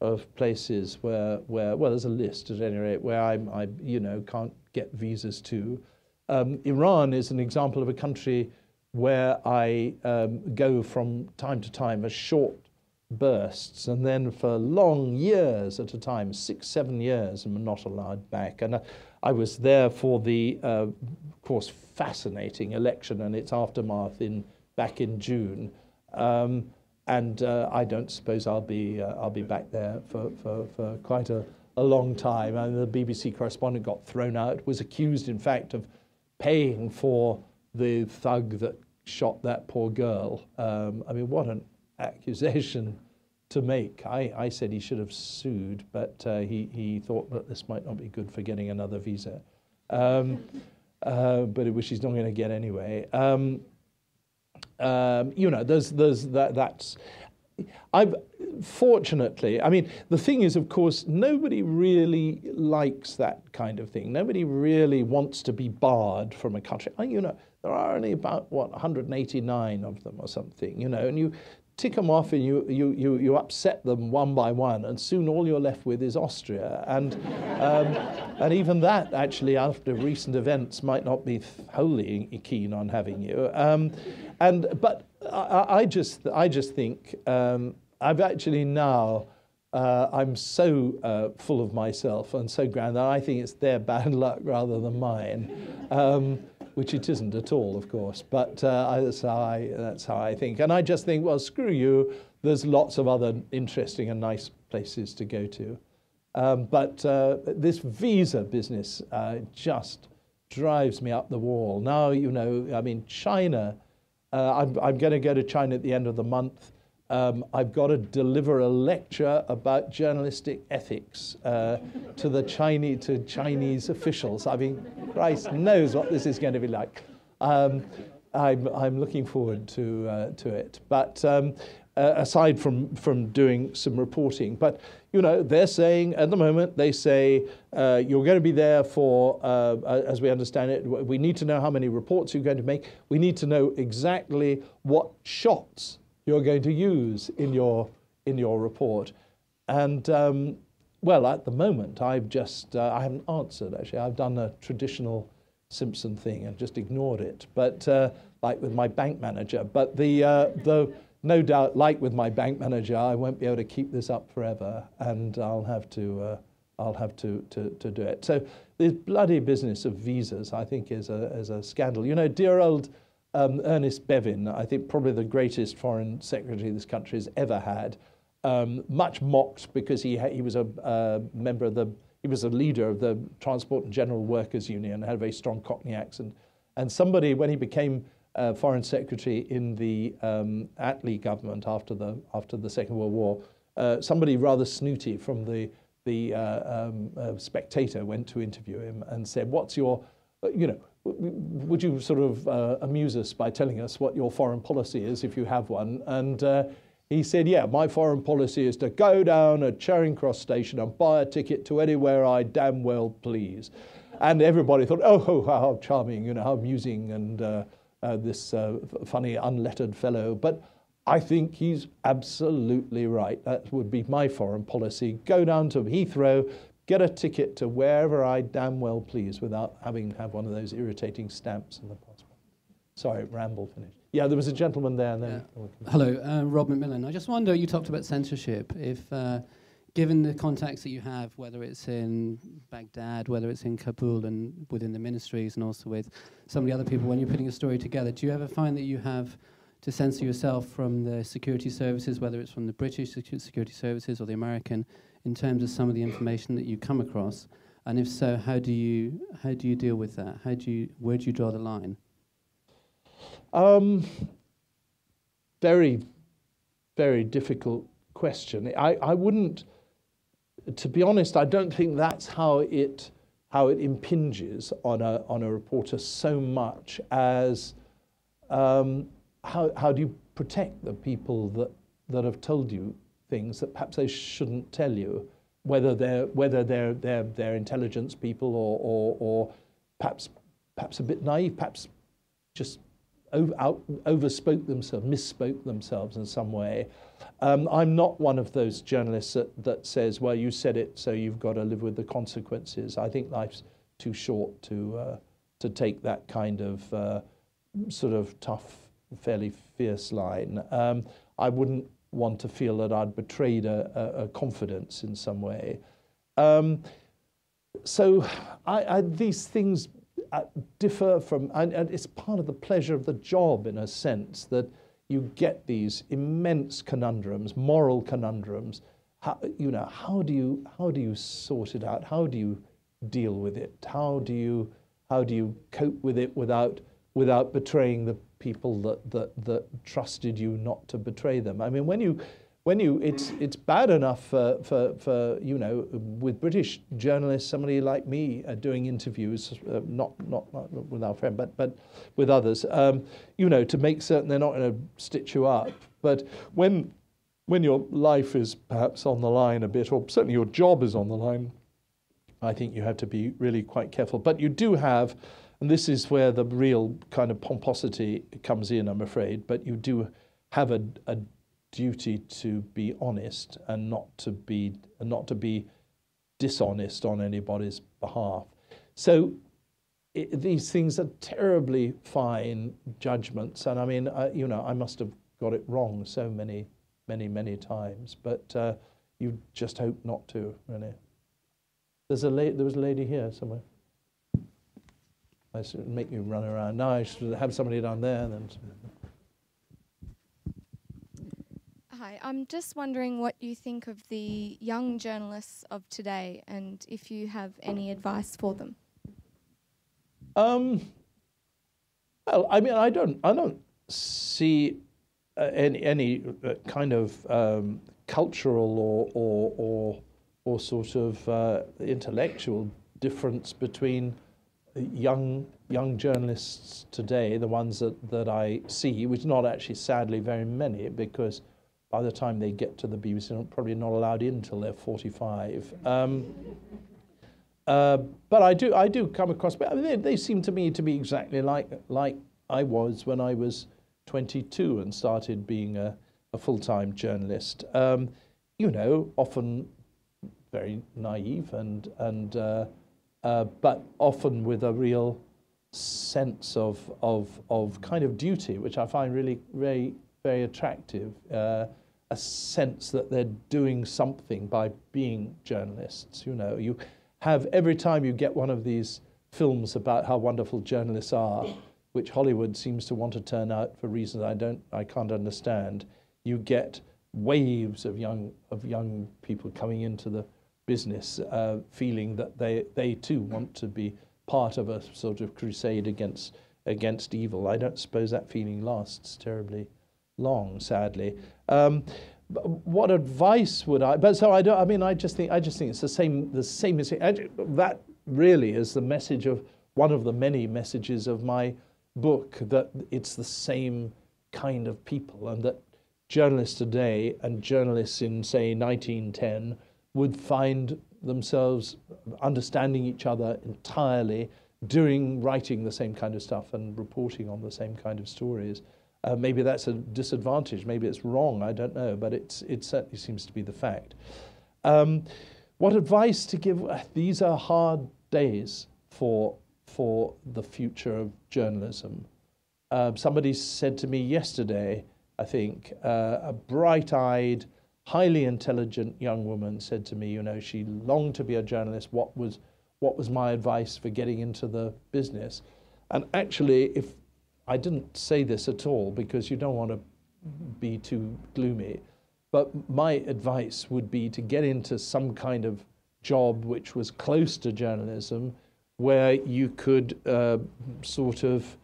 of places where, where well, there's a list at any rate, where I'm, I, you know, can't get visas to. Um, Iran is an example of a country where I um, go from time to time as short bursts, and then for long years at a time, six, seven years, I'm not allowed back. And I, I was there for the, uh, of course, fascinating election and its aftermath in back in June. Um, and uh, I don't suppose I'll be uh, I'll be back there for, for, for quite a, a long time. And the BBC correspondent got thrown out, was accused, in fact, of paying for the thug that shot that poor girl. Um, I mean, what an accusation to make. I, I said he should have sued, but uh, he, he thought that this might not be good for getting another visa. Um, uh, but which he's not going to get anyway. Um, um, you know, there's, there's that, that's, I've, fortunately, I mean, the thing is, of course, nobody really likes that kind of thing. Nobody really wants to be barred from a country. You know, there are only about, what, 189 of them or something, you know, and you tick them off and you, you, you, you upset them one by one, and soon all you're left with is Austria. And, um, and even that, actually, after recent events, might not be wholly keen on having you. Um, and, but I, I, just, I just think um, I've actually now. Uh, I'm so uh, full of myself and so grand that I think it's their bad luck rather than mine. Um, which it isn't at all, of course. But uh, that's, how I, that's how I think. And I just think, well, screw you. There's lots of other interesting and nice places to go to. Um, but uh, this visa business uh, just drives me up the wall. Now, you know, I mean, China, uh, I'm, I'm going to go to China at the end of the month. Um, I've got to deliver a lecture about journalistic ethics uh, to the Chinese, to Chinese officials. I mean, Christ knows what this is going to be like. Um, I'm, I'm looking forward to, uh, to it. But um, uh, aside from, from doing some reporting. But, you know, they're saying at the moment, they say uh, you're going to be there for, uh, as we understand it, we need to know how many reports you're going to make. We need to know exactly what shots you're going to use in your, in your report. And, um, well, at the moment, I've just, uh, I haven't answered actually. I've done a traditional Simpson thing and just ignored it. But, uh, like with my bank manager. But the, uh, the, no doubt, like with my bank manager, I won't be able to keep this up forever, and I'll have to, uh, I'll have to, to, to do it. So this bloody business of visas, I think, is a, is a scandal. You know, dear old um, Ernest Bevin, I think probably the greatest foreign secretary this country has ever had, um, much mocked because he, he was a uh, member of the, he was a leader of the Transport and General Workers Union, had a very strong Cockney accent. And somebody, when he became uh, foreign secretary in the um, Attlee government after the after the Second World War, uh, somebody rather snooty from the the uh, um, uh, Spectator went to interview him and said, "What's your, you know, would you sort of uh, amuse us by telling us what your foreign policy is if you have one?" And he said, Yeah, my foreign policy is to go down at Charing Cross station and buy a ticket to anywhere I damn well please. And everybody thought, Oh, how charming, you know, how amusing and uh, uh, this uh, funny, unlettered fellow. But I think he's absolutely right. That would be my foreign policy. Go down to Heathrow, get a ticket to wherever I damn well please without having to have one of those irritating stamps in the passport. Sorry, ramble finished. Yeah, there was a gentleman there. And then yeah. Hello, um, Rob McMillan. I just wonder, you talked about censorship. If uh, given the contacts that you have, whether it's in Baghdad, whether it's in Kabul and within the ministries and also with some of the other people, when you're putting a story together, do you ever find that you have to censor yourself from the security services, whether it's from the British security services or the American, in terms of some of the information that you come across? And if so, how do you how do you deal with that? How do you where do you draw the line? Um, very, very difficult question. I, I wouldn't to be honest, I don't think that's how it how it impinges on a on a reporter so much as um, how how do you protect the people that that have told you things that perhaps they shouldn't tell you, whether they're whether they're they're, they're intelligence people or, or or perhaps perhaps a bit naive, perhaps just over, out, overspoke themselves, misspoke themselves in some way. Um, I'm not one of those journalists that, that says, well, you said it, so you've got to live with the consequences. I think life's too short to, uh, to take that kind of uh, sort of tough, fairly fierce line. Um, I wouldn't want to feel that I'd betrayed a, a, confidence in some way. Um, so I, I, these things uh, differ from, and, and it's part of the pleasure of the job in a sense that you get these immense conundrums, moral conundrums. How, you know, how do you how do you sort it out? How do you deal with it? How do you how do you cope with it without without betraying the people that that that trusted you not to betray them? I mean, when you when you it's it's bad enough for, for, for you know with British journalists somebody like me uh, doing interviews uh, not, not, not with our friend but but with others um, you know to make certain they're not going to stitch you up but when when your life is perhaps on the line a bit or certainly your job is on the line I think you have to be really quite careful but you do have and this is where the real kind of pomposity comes in I'm afraid but you do have a, a duty to be honest and not to be not to be dishonest on anybody's behalf. So it, these things are terribly fine judgments, and I mean, you know, I must have got it wrong so many, many, many times, but uh, you just hope not to, really. There's a la- there was a lady here somewhere. I should make you run around. Now I should have somebody down there. Then. Hi, I'm just wondering what you think of the young journalists of today and if you have any advice for them. Um, well, I mean, I don't, I don't see uh, any, any uh, kind of um, cultural or, or, or, or sort of uh, intellectual difference between young young journalists today, the ones that, that I see, which not actually sadly very many, because by the time they get to the BBC, they're probably not allowed in until they're 45. Um, uh, but I do, I do come across. But I mean, they, they seem to me to be exactly like like I was when I was 22 and started being a, a full-time journalist. Um, you know, often very naive and and uh, uh, but often with a real sense of of of kind of duty, which I find really very very attractive. Uh, a sense that they're doing something by being journalists. You know, you have every time you get one of these films about how wonderful journalists are, which Hollywood seems to want to turn out for reasons I don't, I can't understand. You get waves of young of young people coming into the business, uh, feeling that they they too want to be part of a sort of crusade against against evil. I don't suppose that feeling lasts terribly long, sadly. Um, what advice would I? But so I don't. I mean, I just think I just think it's the same. The same as that really is the message of one of the many messages of my book that it's the same kind of people, and that journalists today and journalists in say 1910 would find themselves understanding each other entirely, doing writing the same kind of stuff and reporting on the same kind of stories. Uh, maybe that's a disadvantage. Maybe it's wrong. I don't know, but it's it certainly seems to be the fact. Um, what advice to give? These are hard days for for the future of journalism. Uh, somebody said to me yesterday, I think, uh, a bright-eyed, highly intelligent young woman said to me, you know, she longed to be a journalist. What was what was my advice for getting into the business? And actually, if I didn't say this at all because you don't want to be too gloomy, but my advice would be to get into some kind of job which was close to journalism, where you could uh, sort of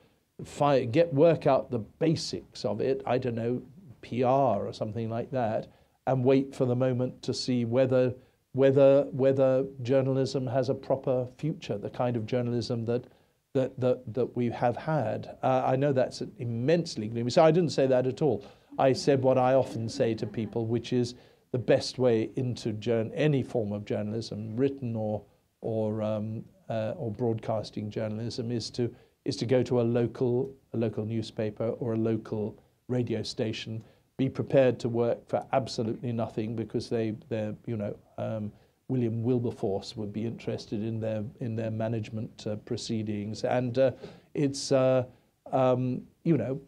fi- get work out the basics of it. I don't know, PR or something like that, and wait for the moment to see whether whether whether journalism has a proper future, the kind of journalism that that, that, that we have had. Uh, I know that's immensely gloomy. So I didn't say that at all. I said what I often say to people, which is the best way into any form of journalism, written or, or, um, uh, or broadcasting journalism, is to, is to go to a local, a local newspaper or a local radio station. Be prepared to work for absolutely nothing because they, they're, you know, um, William Wilberforce would be interested in their in their management uh, proceedings, and uh, it's uh, um, you know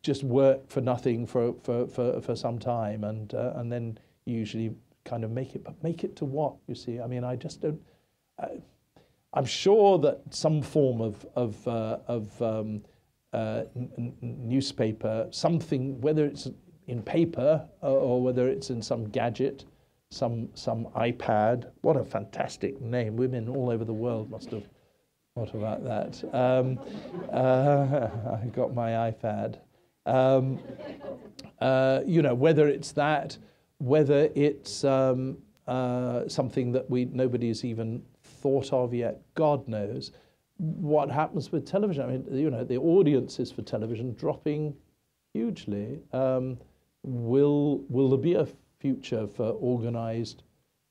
just work for nothing for for, for, for some time, and uh, and then usually kind of make it, but make it to what you see. I mean, I just don't. I'm sure that some form of of uh, of um, uh, newspaper, something, whether it's in paper or whether it's in some gadget some some iPad. What a fantastic name! Women all over the world must have thought about that. Um, uh, I got my iPad. Um, uh, you know, whether it's that, whether it's um, uh, something that we nobody has even thought of yet. God knows what happens with television. I mean, you know, the audiences for television dropping hugely. Um, will will there be a future for organized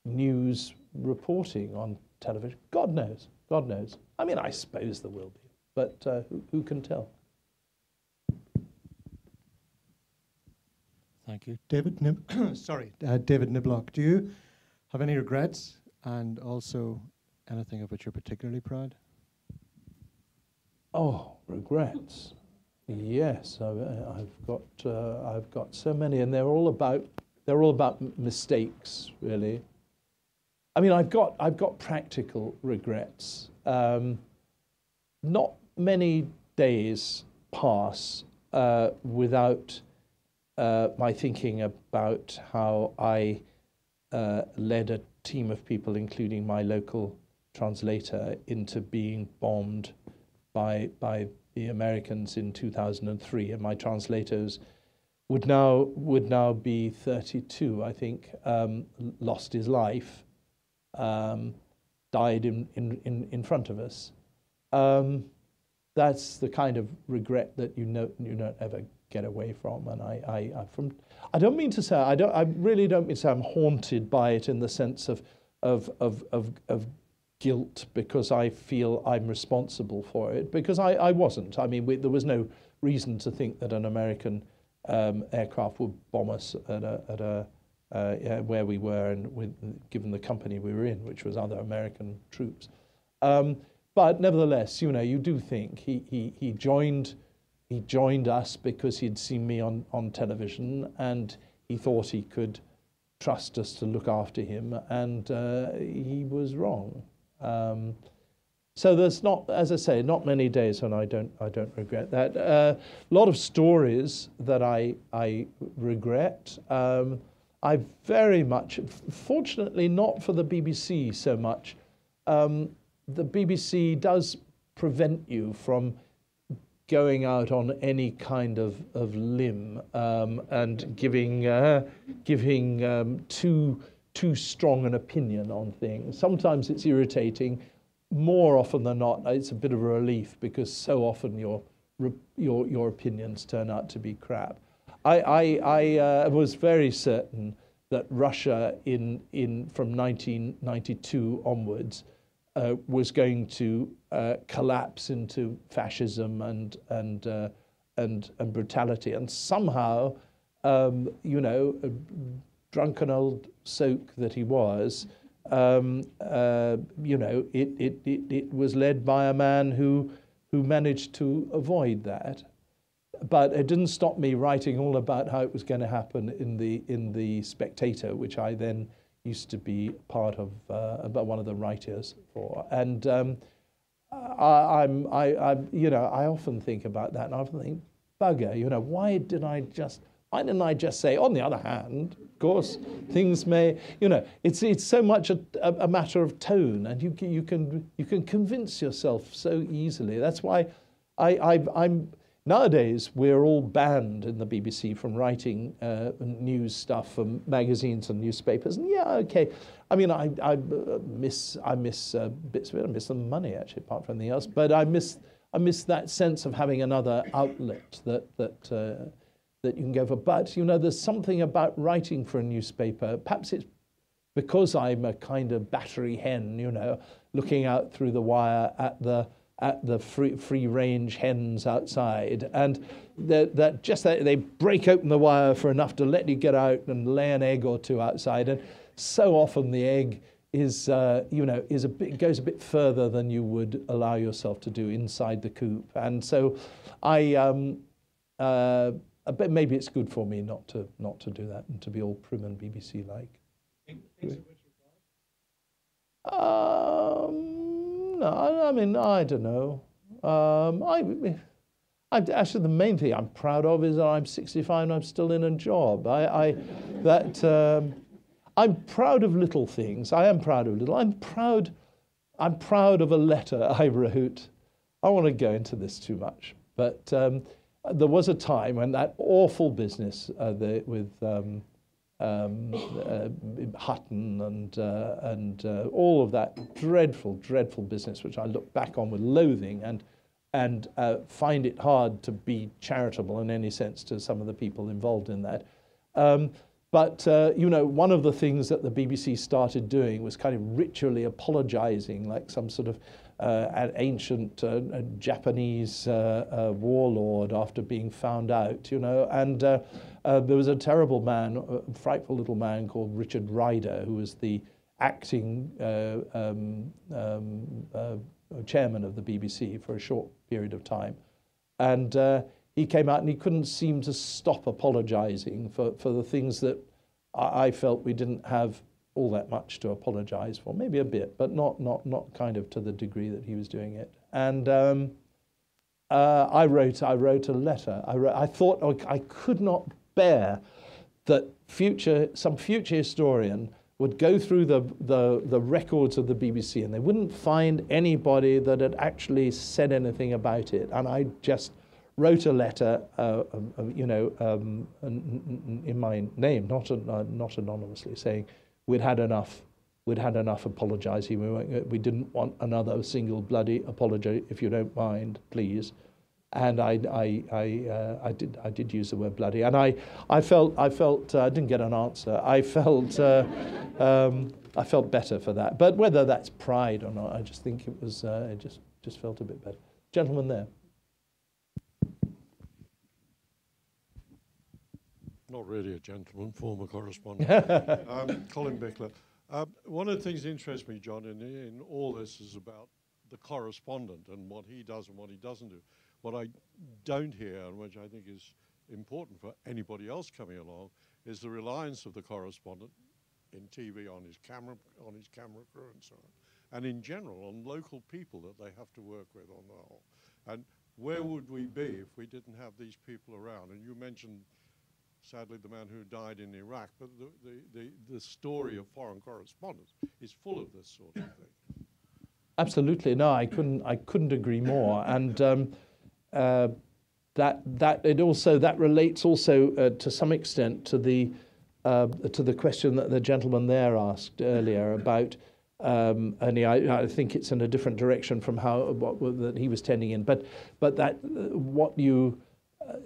news reporting on television? God knows. God knows. I mean, I suppose there will be, but uh, who, who can tell? Thank you. David Nib- sorry, uh, David Niblock, do you have any regrets and also anything of which you're particularly proud? Oh, regrets. Yes, I've, uh, I've got uh, I've got so many, and they're all about they're all about mistakes, really. I mean, I've got, I've got practical regrets. Um, not many days pass uh, without uh, my thinking about how I uh, led a team of people, including my local translator, into being bombed by, by the Americans in 2003. And my translators would now would now be 32, I think, um, lost his life, um, died in, in, in, front of us. Um, that's the kind of regret that you, know, you don't ever get away from. And I, I, I, from, I don't mean to say, I, don't, I really don't mean to say I'm haunted by it in the sense of, of, of, of, of guilt because I feel I'm responsible for it, because I, I wasn't. I mean, we, there was no reason to think that an American um, aircraft would bomb us at a, at a uh, yeah, where we were and with, given the company we were in, which was other American troops. Um, but nevertheless, you know, you do think he, he, he joined he joined us because he'd seen me on, on television and he thought he could trust us to look after him, and uh, he was wrong. Um, so there's not, as I say, not many days when I don't, I don't regret that. A uh, lot of stories that I, I regret. Um, I very much, fortunately, not for the BBC so much. Um, the BBC does prevent you from going out on any kind of, of limb um, and giving, uh, giving um, too, too strong an opinion on things. Sometimes it's irritating. More often than not, it's a bit of a relief because so often your, your, your opinions turn out to be crap. I, I, I uh, was very certain that Russia in, in, from 1992 onwards uh, was going to uh, collapse into fascism and, and, uh, and, and brutality. And somehow, um, you know, drunken old soak that he was, um, uh, you know, it, it, it, it was led by a man who, who managed to avoid that. But it didn't stop me writing all about how it was going to happen in the, in the Spectator, which I then used to be part of uh, one of the writers for. And um, I, I'm, I, I'm, you know, I often think about that, and I often think, bugger, you know, why did I just, why didn't I just say, on the other hand, course, things may, you know, it's it's so much a, a, matter of tone, and you you can you can convince yourself so easily. That's why I, I I'm Nowadays, we're all banned in the BBC from writing uh, news stuff from magazines and newspapers. And yeah, okay. I mean, I, I uh, miss I miss uh, bits of it. I miss the money actually, apart from anything else. But I miss I miss that sense of having another outlet that that uh, that you can go for. But you know, there's something about writing for a newspaper. Perhaps it's because I'm a kind of battery hen, you know, looking out through the wire at the at the free, free range hens outside. And that just that they break open the wire for enough to let you get out and lay an egg or two outside. And so often the egg is, uh, you know, is a bit, goes a bit further than you would allow yourself to do inside the coop. And so I, um, uh, but maybe it's good for me not to, not to do that and to be all prim and BBC like. Um, no, I mean, I don't know. Um, I, I, actually, the main thing I'm proud of is that I'm 65 and I'm still in a job. I, I that um, I'm proud of little things. I am proud of little. I'm proud. I'm proud of a letter I wrote. I don't want to go into this too much, but um, there was a time when that awful business uh, the, with um, um, uh, Hutton and, uh, and uh, all of that dreadful, dreadful business, which I look back on with loathing and, and uh, find it hard to be charitable in any sense to some of the people involved in that. Um, but, uh, you know, one of the things that the BBC started doing was kind of ritually apologizing, like some sort of an ancient uh, Japanese uh, uh, warlord after being found out, you know. And uh, there was a terrible man, a frightful little man called Richard Ryder, who was the acting um, um, chairman of the BBC for a short period of time. And he came out and he couldn't seem to stop apologizing for, for the things that I felt we didn't have all that much to apologize for, maybe a bit, but not, not, not kind of to the degree that he was doing it. And um, uh, I, wrote, I wrote a letter. I, wrote, I thought oh, I could not bear that future, some future historian would go through the, the, the records of the BBC and they wouldn't find anybody that had actually said anything about it. And I just wrote a letter, uh, um, you know, um, in my name, not, uh, not anonymously, saying, we'd had enough. We'd had enough apologising. We, we didn't want another single bloody apology, if you don't mind, please. and I, I, I, uh, I, did, I did use the word bloody, and I, I felt, I felt, uh, I didn't get an answer. I felt, uh, um, I felt better for that. But whether that's pride or not, I just think it was, uh, it just, just felt a bit better. Gentleman there. Not really a gentleman, former correspondent. um, Colin Bickler. Um, one of the things that interests me, John, in, in all this is about the correspondent and what he does and what he doesn't do. What I don't hear, and which I think is important for anybody else coming along, is the reliance of the correspondent in TV on his camera, on his camera crew, and so on, and in general on local people that they have to work with on the whole. And where would we be if we didn't have these people around? And you mentioned, sadly, the man who died in Iraq, but the, the, the, the story of foreign correspondence is full of this sort of thing. Absolutely, no, I couldn't, I couldn't agree more. And um, uh, that that it also that relates also uh, to some extent to the uh, to the question that the gentleman there asked earlier about. Um, only I, I think it's in a different direction from how what, that he was tending in. But but that uh, what you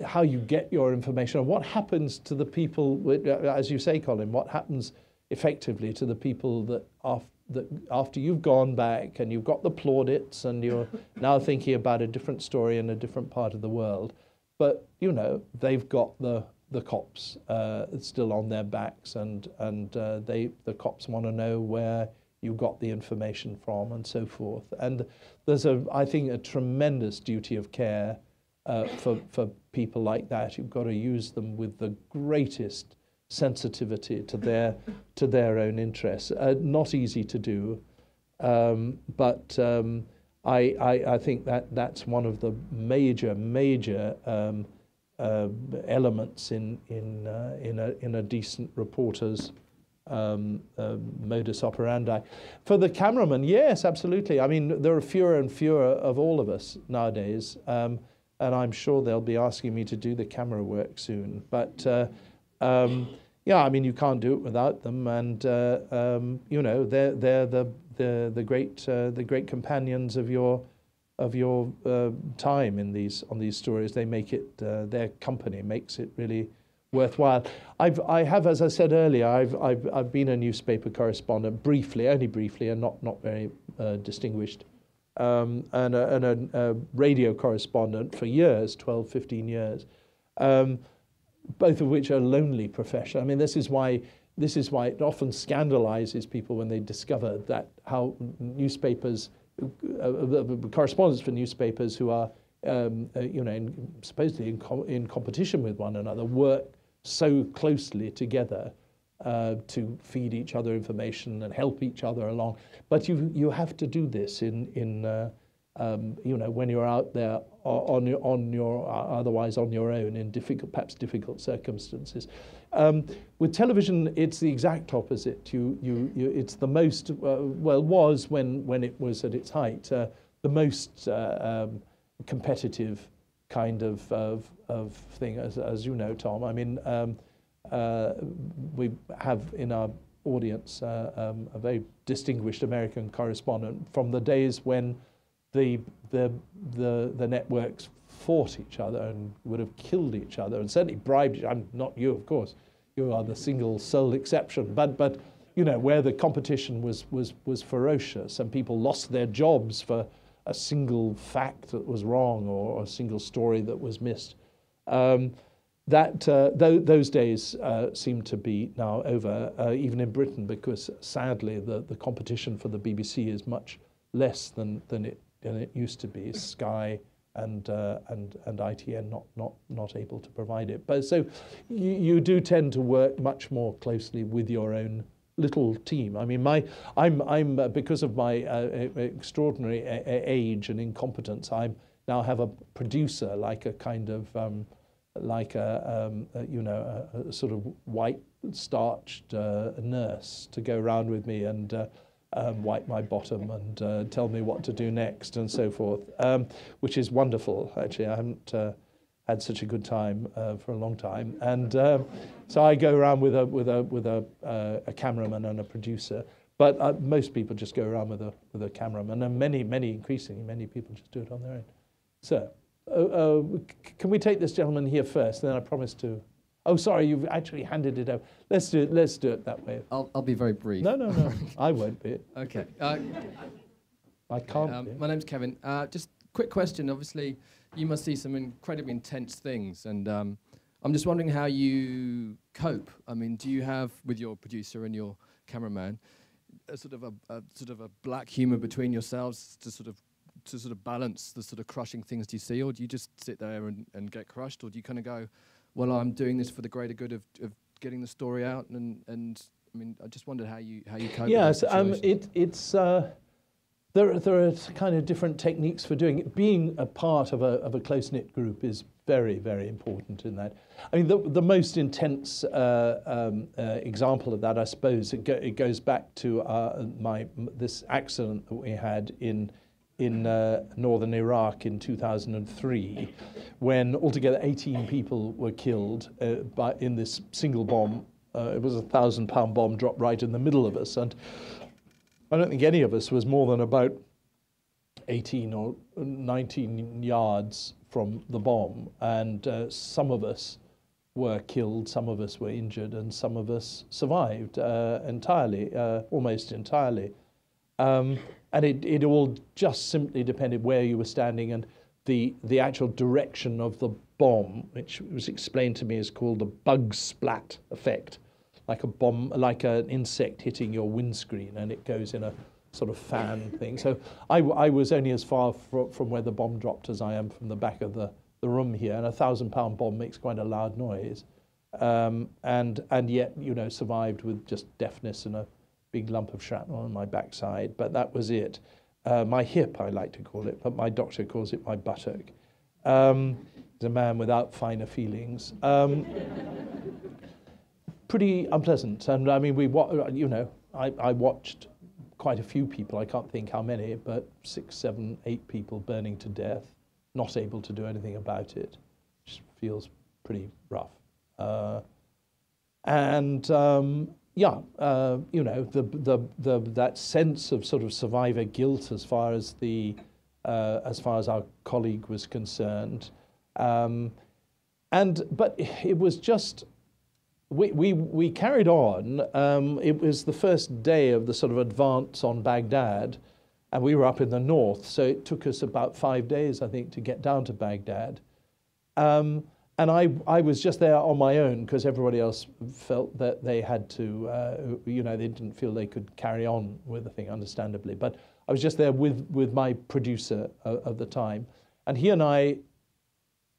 how you get your information and what happens to the people, as you say, Colin, what happens effectively to the people that are that after you've gone back and you've got the plaudits and you're now thinking about a different story in a different part of the world, but you know they've got the the cops uh, still on their backs and and uh, they the cops want to know where you got the information from and so forth. And there's a I think a tremendous duty of care uh, for for people like that. You've got to use them with the greatest sensitivity to their to their own interests. Uh, not easy to do, um, but um, I, I, I think that that's one of the major major um, uh, elements in in uh, in a in a decent reporter's. Um, uh, modus operandi. For the cameraman, yes, absolutely. I mean, there are fewer and fewer of all of us nowadays, um, and I'm sure they'll be asking me to do the camera work soon. But uh, um, yeah, I mean, you can't do it without them, and uh, um, you know, they're they're the the the great uh, the great companions of your of your uh, time in these on these stories. They make it uh, their company makes it really worthwhile. I've I have, as I said earlier, I've I've I've been a newspaper correspondent briefly, only briefly, and not not very uh, distinguished. Um, and, a, and a, a, radio correspondent for years, 12, 15 years. Um, both of which are lonely professions. I mean, this is why this is why it often scandalizes people when they discover that how newspapers, uh, uh, correspondents for newspapers who are, um, uh, you know, in, supposedly in, com in competition with one another, work so closely together uh, to feed each other information and help each other along. But you you have to do this in in uh, um, you know, when you're out there on your, on your uh, otherwise on your own in difficult, perhaps difficult circumstances. Um, with television, it's the exact opposite. You, you, you it's the most, uh, well, was when, when it was at its height, uh, the most uh, um, competitive kind of, of, of thing, as, as you know, Tom. I mean, um, we have in our audience uh, um, a very distinguished American correspondent from the days when the, the, the, the networks fought each other and would have killed each other and certainly bribed. each I'm not you, of course. You are the single sole exception. But, but you know, where the competition was, was, was ferocious and people lost their jobs for a single fact that was wrong or a single story that was missed. Um, that uh, th those days uh, seem to be now over, uh, even in Britain, because sadly the, the competition for the BBC is much less than, than it than it used to be. Sky and uh, and and ITN not not not able to provide it. But so you, you do tend to work much more closely with your own little team. I mean, my I'm I'm uh, because of my uh, extraordinary age and incompetence. I now have a producer like a kind of um, like a, um, a you know a, a, sort of white starched uh, nurse to go around with me and uh, um, wipe my bottom and uh, tell me what to do next and so forth, um, which is wonderful. Actually, I haven't uh, had such a good time uh, for a long time, and um, so I go around with a with a with a, uh, a cameraman and a producer. But most people just go around with a with a cameraman, and many many increasingly many people just do it on their own. Sir. Uh, uh, can we take this gentleman here first? Then I promise to. Oh, sorry, you've actually handed it over. Let's do it. Let's do it that way. I'll, I'll be very brief. No, no, no. I won't be. Okay. Uh, I can't. um, be. my name's Kevin. Uh, just quick question. Obviously, you must see some incredibly intense things, and um, I'm just wondering how you cope. I mean, do you have with your producer and your cameraman a sort of a, a sort of a black humor between yourselves to sort of to sort of balance the sort of crushing things you see, or do you just sit there and, and get crushed, or do you kind of go, well, I'm doing this for the greater good of, of getting the story out, and and I mean, I just wondered how you how you cope. Yes, um, it, it's uh, there. There are kind of different techniques for doing it. Being a part of a of a close knit group is very very important in that. I mean, the the most intense uh, um, uh, example of that, I suppose, it, go, it goes back to uh, my this accident that we had in. In uh, northern Iraq in 2003, when altogether 18 people were killed uh, by, in this single bomb uh, it was a thousand pound bomb dropped right in the middle of us. And I don't think any of us was more than about 18 or 19 yards from the bomb. And uh, some of us were killed, some of us were injured, and some of us survived uh, entirely, uh, almost entirely. Um, and it, it all just simply depended where you were standing and the, the actual direction of the bomb, which was explained to me is called the bug splat effect, like a bomb, like an insect hitting your windscreen, and it goes in a sort of fan thing. So I was only as far fro- from where the bomb dropped as I am from the back of the, the room here, and a thousand pound bomb makes quite a loud noise, um, and and yet you know survived with just deafness and a big lump of shrapnel on my backside. But that was it. Uh, my hip, I like to call it, but my doctor calls it my buttock. Um, he's a man without finer feelings. Um, pretty unpleasant, and I mean, we, wa- you know, I, I watched quite a few people. I can't think how many, but six, seven, eight people burning to death, not able to do anything about it. Which feels pretty rough. Uh, and um, yeah, uh, you know, the, the, the, that sense of sort of survivor guilt as far as the uh, as far as our colleague was concerned. Um, and but it was just we, we, we carried on. Um, it was the first day of the sort of advance on Baghdad, and we were up in the north, so it took us about five days, I think, to get down to Baghdad. Um, and I, I was just there on my own because everybody else felt that they had to, uh, you know, they didn't feel they could carry on with the thing, understandably. But I was just there with, with my producer of, of the time. And he and I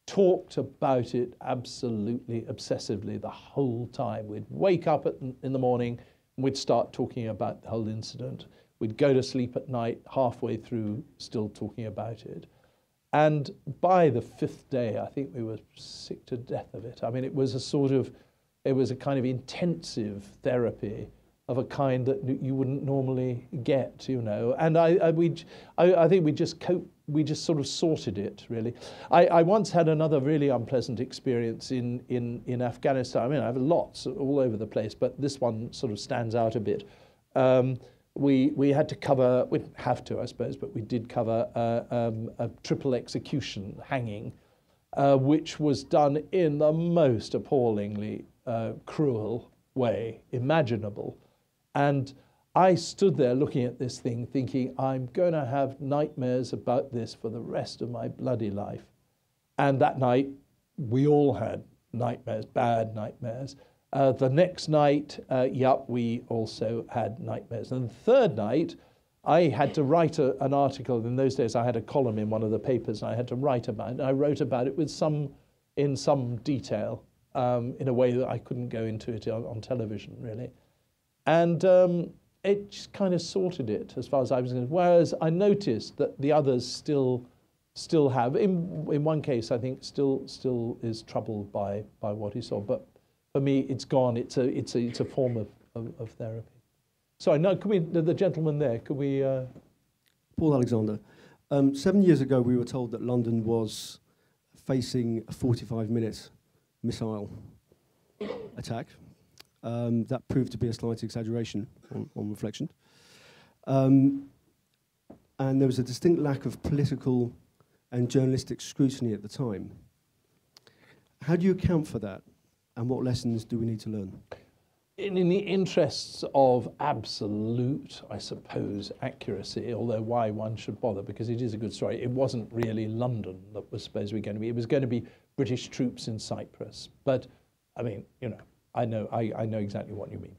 talked about it absolutely obsessively the whole time. We'd wake up at, in the morning and we'd start talking about the whole incident. We'd go to sleep at night, halfway through, still talking about it. And by the fifth day, I think we were sick to death of it. I mean, it was a sort of, it was a kind of intensive therapy of a kind that you wouldn't normally get, you know. And I, I, we, I, I think we just cope, we just sort of sorted it, really. I, I once had another really unpleasant experience in, in, in Afghanistan. I mean, I have lots all over the place, but this one sort of stands out a bit. Um, we, we had to cover, we didn't have to, I suppose, but we did cover uh, um, a triple execution hanging, uh, which was done in the most appallingly uh, cruel way imaginable. And I stood there looking at this thing, thinking, I'm going to have nightmares about this for the rest of my bloody life. And that night, we all had nightmares, bad nightmares. Uh, the next night, uh, we also had nightmares. And the third night, I had to write a, an article. In those days, I had a column in one of the papers, and I had to write about it. I wrote about it with some, in some detail, um, in a way that I couldn't go into it on, on television, really. And um, it just kind of sorted it as far as I was concerned. Whereas I noticed that the others still, still have. In in one case, I think still still is troubled by by what he saw. But for me, it's gone. It's a it's a it's a form of of, of therapy. Sorry, no. Could we the, the gentleman there? Could we? Uh, Paul Alexander. Um, seven years ago, we were told that London was facing a 45 minute missile attack. Um, that proved to be a slight exaggeration on, on reflection. Um, and there was a distinct lack of political and journalistic scrutiny at the time. How do you account for that, and what lessons do we need to learn? in, in the interests of absolute, I suppose, accuracy, although why one should bother, because it is a good story, it wasn't really London that was supposed to be going to be. It was going to be British troops in Cyprus. But, I mean, you know, I know, I, I know exactly what you mean.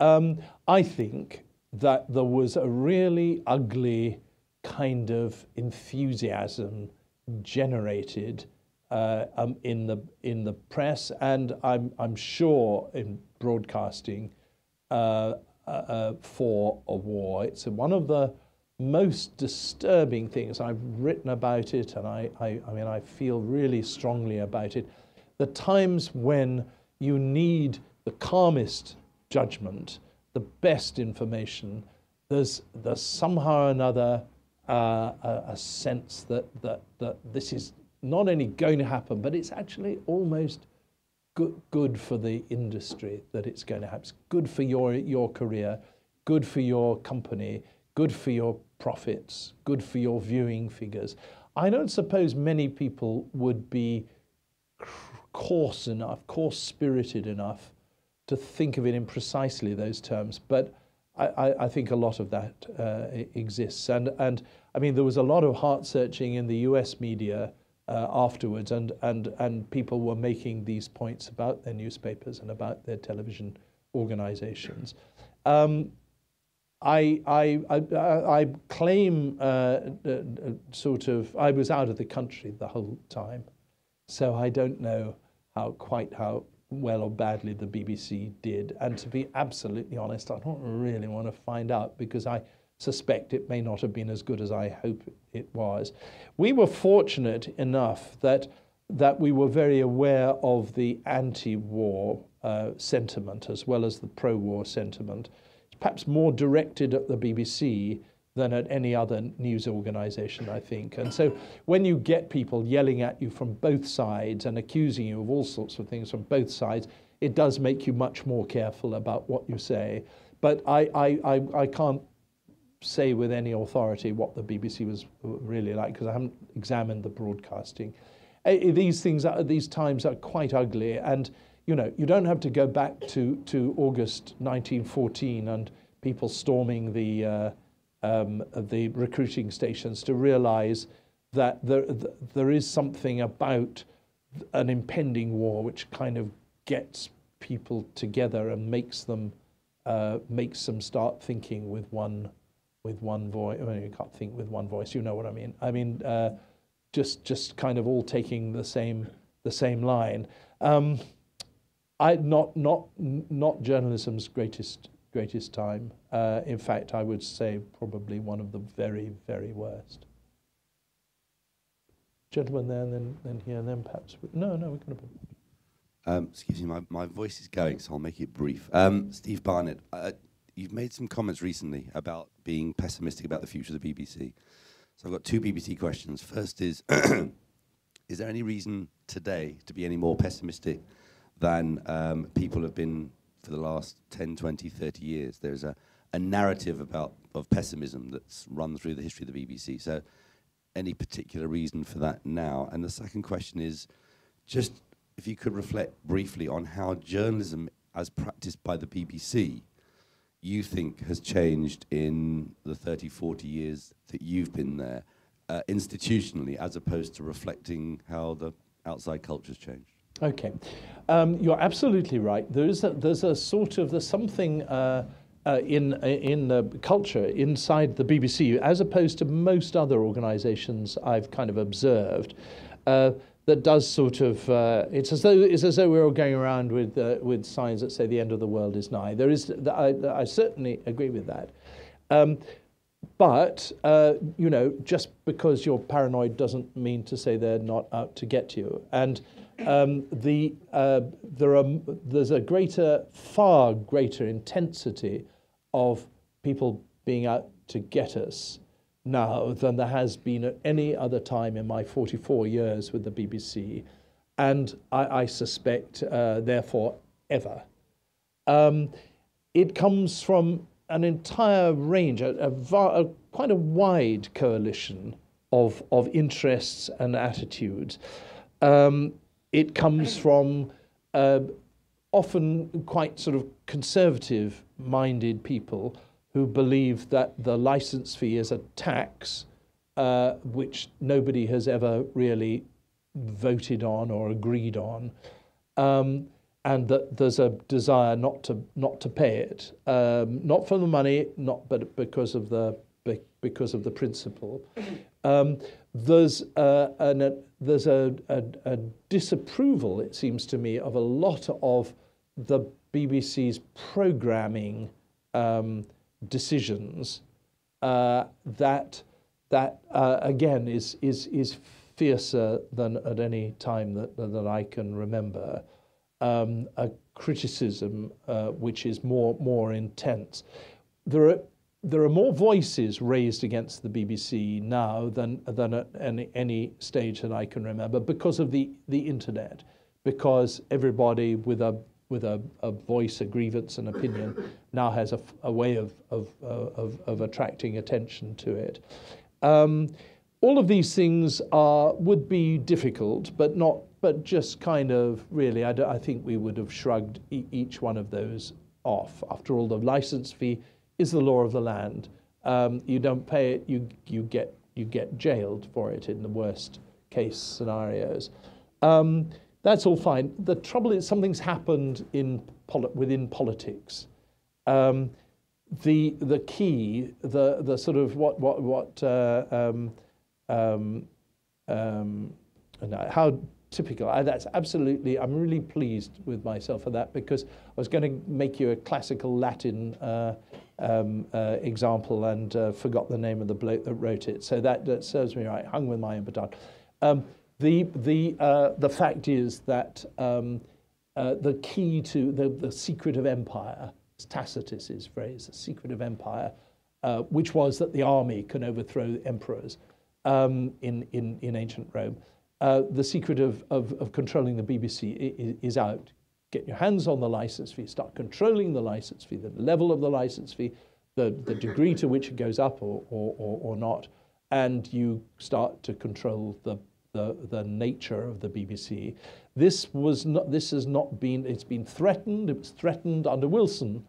Um, I think that there was a really ugly kind of enthusiasm generated uh, um, in the in the press, and I'm I'm sure in broadcasting uh, uh, uh, for a war. It's one of the most disturbing things. I've written about it, and I, I, I mean I feel really strongly about it. The times when you need the calmest judgment, the best information. There's there's somehow or another uh, a, a sense that that that this is not only going to happen, but it's actually almost good, good for the industry that it's going to happen. It's good for your, your career, good for your company, good for your profits, good for your viewing figures. I don't suppose many people would be coarse enough, coarse spirited enough to think of it in precisely those terms, but I, I, think a lot of that uh, exists. And, and I mean, there was a lot of heart searching in the US media uh, afterwards, and, and, and people were making these points about their newspapers and about their television organizations. Um, I, I, I, I claim uh, uh, sort of, I was out of the country the whole time, so I don't know how quite how well or badly the BBC did. And to be absolutely honest, I don't really want to find out because I suspect it may not have been as good as I hope it was. We were fortunate enough that that we were very aware of the anti-war uh, sentiment as well as the pro-war sentiment. It's perhaps more directed at the BBC than at any other news organization, I think. And so when you get people yelling at you from both sides and accusing you of all sorts of things from both sides, it does make you much more careful about what you say. But I, I, I, I can't say with any authority what the BBC was really like because I haven't examined the broadcasting. Uh, these things, are, these times are quite ugly, and you know you don't have to go back to to August 1914 and people storming the uh, um, the recruiting stations to realise that there there is something about an impending war which kind of gets people together and makes them uh, makes them start thinking with one with one voice. Mean, you can't think with one voice. You know what I mean. I mean, uh, just just kind of all taking the same the same line. Um, I not not not journalism's greatest greatest time. Uh, in fact, I would say probably one of the very very worst. Gentlemen, there, and then then here, and then perhaps. No, no, we're going to. Um, excuse me, my, my voice is going, so I'll make it brief. Um, Steve Barnett, uh, you've made some comments recently about being pessimistic about the future of the BBC. So I've got two BBC questions. First is, is there any reason today to be any more pessimistic than um, people have been for the last 10, 20, 30 years? There's a, a narrative about of pessimism that's run through the history of the BBC. So any particular reason for that now? And the second question is, just if you could reflect briefly on how journalism as practiced by the BBC you think has changed in the 30, 40 years that you've been there uh, institutionally as opposed to reflecting how the outside culture's changed? Okay. Um, you're absolutely right. There is a, there's a sort of, there's something uh, uh, in, in the culture inside the BBC, as opposed to most other organizations I've kind of observed, uh, that does sort of uh, it's as though it's as though we're all going around with uh, with signs that say the end of the world is nigh. There is I, I certainly agree with that, um, but uh, you know just because you're paranoid doesn't mean to say they're not out to get you. And um, the uh, there are there's a greater far greater intensity of people being out to get us now than there has been at any other time in my 44 years with the BBC, and I, I suspect, uh, therefore, ever. Um, it comes from an entire range, a, a, a, quite a wide coalition of, of interests and attitudes. Um, it comes from uh, often quite sort of conservative minded people who believe that the license fee is a tax uh, which nobody has ever really voted on or agreed on, um, and that there's a desire not to not to pay it, um, not for the money, not but because of the because of the principle. Um, there's uh, an, a, there's a, a, a, disapproval, it seems to me, of a lot of the BBC's programming um, decisions uh, that that uh, again is is is fiercer than at any time that that I can remember. Um, a criticism uh, which is more more intense. There are there are more voices raised against the BBC now than than at any, any stage that I can remember because of the the internet, because everybody with a with a, a voice, a grievance, an opinion, now has a, a way of, of, of, of, attracting attention to it. Um, all of these things are would be difficult, but not but just kind of really. I, I think we would have shrugged e each one of those off. After all, the license fee is the law of the land. Um, you don't pay it, you you get you get jailed for it in the worst case scenarios. Um, that's all fine. The trouble is something's happened in poli within politics. Um, the the key, the the sort of what what what uh, um, um, um, how typical. I, that's absolutely. I'm really pleased with myself for that because I was going to make you a classical Latin uh, um, uh, example and uh, forgot the name of the bloke that wrote it. So that, that serves me right. Hung with my own. Um, the the uh, the fact is that um, uh, the key to the the secret of empire Tacitus's phrase, the secret of empire, uh, which was that the army can overthrow emperors um, in, in, in ancient Rome. Uh, the secret of, of, of, controlling the BBC is, is, out. Get your hands on the license fee, start controlling the license fee, the level of the license fee, the, the degree to which it goes up or, or, or, or not, and you start to control the, the, the nature of the BBC. This was not. This has not been. It's been threatened. It was threatened under Wilson.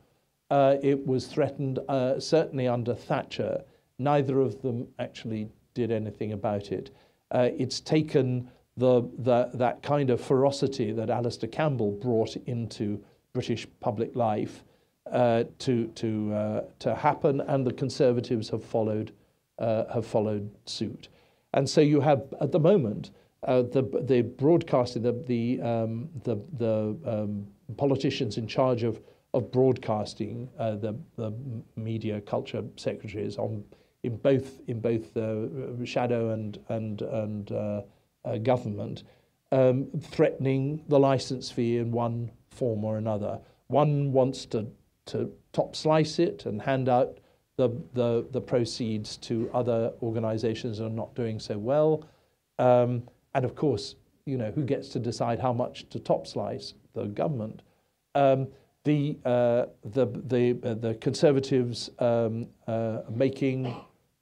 Uh, it was threatened uh, certainly under Thatcher. Neither of them actually did anything about it. Uh, it's taken the, the, that kind of ferocity that Alastair Campbell brought into British public life uh, to, to, uh, to happen, and the Conservatives have followed, uh, have followed suit. And so you have, at the moment, uh, the the broadcasting, the the um, the, the um, politicians in charge of of broadcasting, uh, the the media culture secretaries on in both in both uh, shadow and and and uh, uh, government, um, threatening the license fee in one form or another. One wants to to top slice it and hand out the the, the proceeds to other organisations that are not doing so well. Um, and of course, you know, who gets to decide how much to top slice? The government. Um, the, uh, the, the, uh, the Conservatives um, uh, making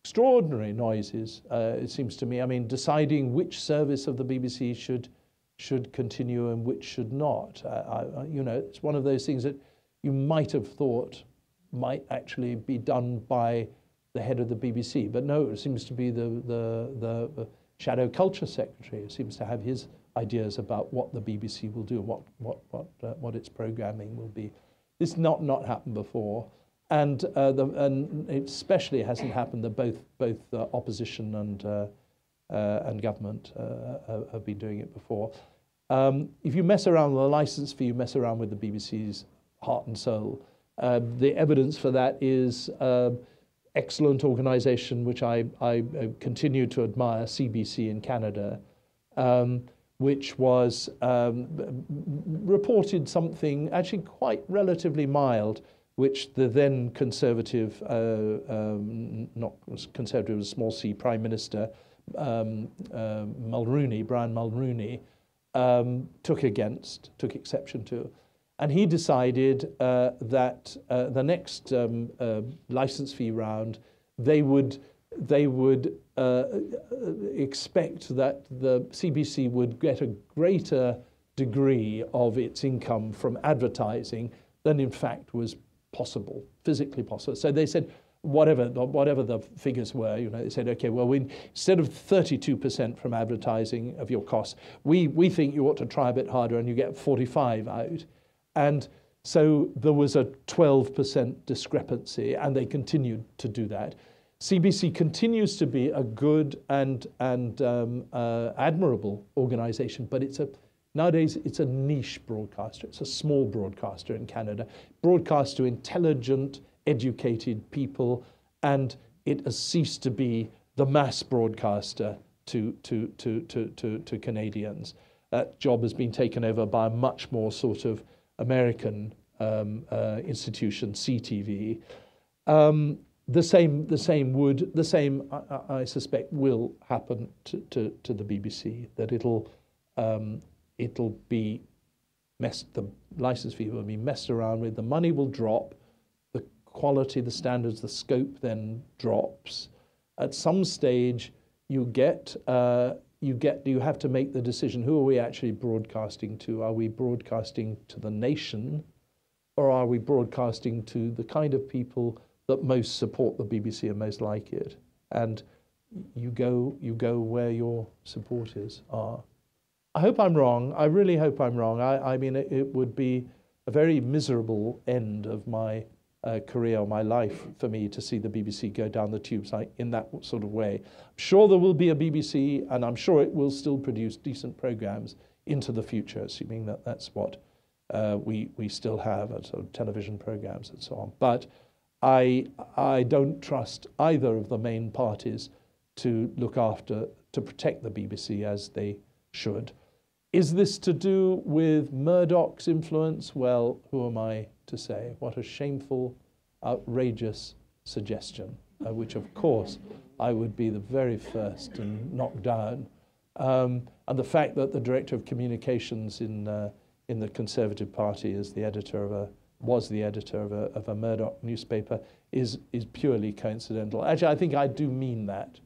extraordinary noises, uh, it seems to me. I mean, deciding which service of the BBC should, should continue and which should not. Uh, I, you know, it's one of those things that you might have thought might actually be done by the head of the BBC. But no, it seems to be the, the, the, Shadow Culture Secretary who seems to have his ideas about what the BBC will do, what, what, what, uh, what its programming will be. This not not happened before, and, uh, the, and it especially hasn't happened that both, both uh, opposition and, uh, uh, and government uh, have been doing it before. Um, if you mess around with the license fee, you mess around with the BBC's heart and soul. The evidence for that is excellent organization, which I, I continue to admire, CBC in Canada, um, which was um, reported something actually quite relatively mild, which the then conservative, uh, um, not conservative, small c, Prime Minister um, uh, Mulroney, Brian Mulroney, um, took against, took exception to. And he decided uh, that uh, the next um, uh, license fee round, they would they would uh, expect that the CBC would get a greater degree of its income from advertising than in fact was possible, physically possible. So they said, whatever whatever the figures were, you know, they said, okay, well, we, instead of 32% from advertising of your costs, we we think you ought to try a bit harder, and you get 45 out, and so there was a 12% discrepancy, and they continued to do that. CBC continues to be a good and, and um, uh, admirable organization, but it's a, nowadays it's a niche broadcaster. It's a small broadcaster in Canada, broadcasts to intelligent, educated people, and it has ceased to be the mass broadcaster to, to, to, to, to, to Canadians. That job has been taken over by a much more sort of American um, uh, institution, CTV. Um, the same, the same would, the same, I, I suspect, will happen to, to, to, the BBC. That it'll, um, it'll be messed. The license fee will be messed around with. The money will drop. The quality, the standards, the scope then drops. At some stage, you get, uh, you get, you have to make the decision: who are we actually broadcasting to? Are we broadcasting to the nation, or are we broadcasting to the kind of people? that most support the BBC and most like it. And you go, you go where your supporters are. I hope I'm wrong. I really hope I'm wrong. I, I mean, it, it would be a very miserable end of my uh, career, or my life, for me to see the BBC go down the tubes like, in that sort of way. I'm sure there will be a BBC, and I'm sure it will still produce decent programs into the future, assuming that that's what uh, we we still have, uh, sort of television programs and so on. But I, I don't trust either of the main parties to look after, to protect the BBC as they should. Is this to do with Murdoch's influence? Well, who am I to say? What a shameful, outrageous suggestion, uh, which of course I would be the very first to knock down. Um, and the fact that the director of communications in, uh, in the Conservative Party is the editor of a was the editor of a, of a Murdoch newspaper is, is purely coincidental. Actually, I think I do mean that.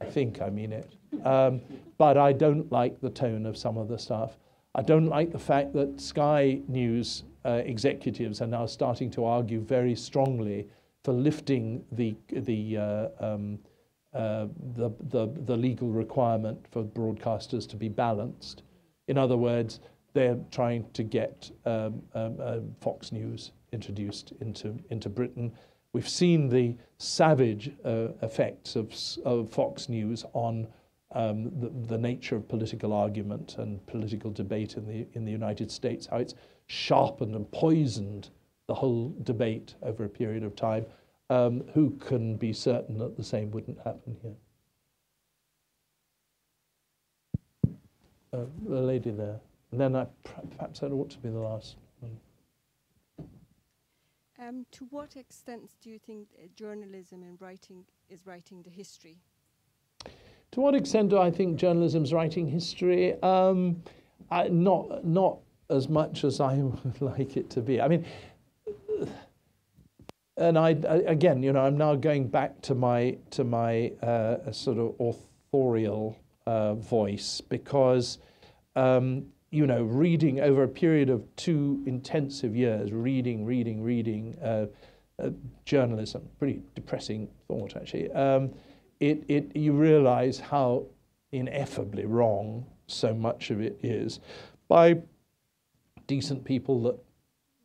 I think I mean it. Um, but I don't like the tone of some of the stuff. I don't like the fact that Sky News uh, executives are now starting to argue very strongly for lifting the, the, uh, um, uh, the, the, the legal requirement for broadcasters to be balanced. In other words, they're trying to get um, um, uh, Fox News introduced into, into Britain. We've seen the savage uh, effects of, of Fox News on um, the, the, nature of political argument and political debate in the, in the United States, how it's sharpened and poisoned the whole debate over a period of time. Um, who can be certain that the same wouldn't happen here? Uh, the lady there. And then I, perhaps that ought to be the last one. Um, to what extent do you think uh, journalism and writing is writing the history? To what extent do I think journalism is writing history? Um, I, not, not as much as I would like it to be. I mean, and I, again, you know, I'm now going back to my to my uh, sort of authorial uh, voice because um, you know, reading over a period of two intensive years, reading, reading, reading uh, uh, journalism, pretty depressing thought actually. Um, it, it, you realize how ineffably wrong so much of it is by decent people that,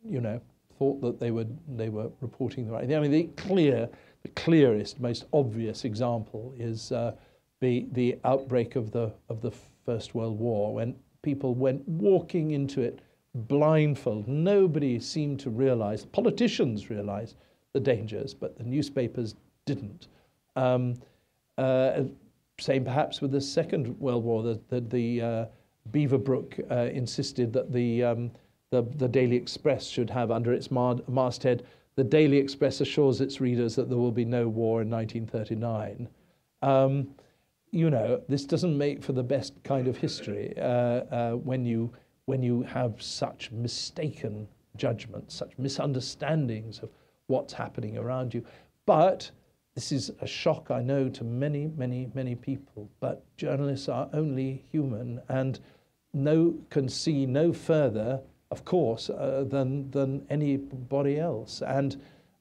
you know, thought that they were, they were reporting the right thing. I mean, the clear, the clearest, most obvious example is uh, the, the outbreak of the, of the First World War when people went walking into it blindfold. Nobody seemed to realize, politicians realized the dangers, but the newspapers didn't. Um, uh, same perhaps with the Second World War, the, the, the uh, Beaverbrook uh, insisted that the, um, the, the, Daily Express should have under its masthead, the Daily Express assures its readers that there will be no war in 1939. Um, you know, this doesn't make for the best kind of history uh, uh, when you when you have such mistaken judgments, such misunderstandings of what's happening around you. But this is a shock, I know, to many, many, many people, but journalists are only human and no, can see no further, of course, uh, than, than anybody else and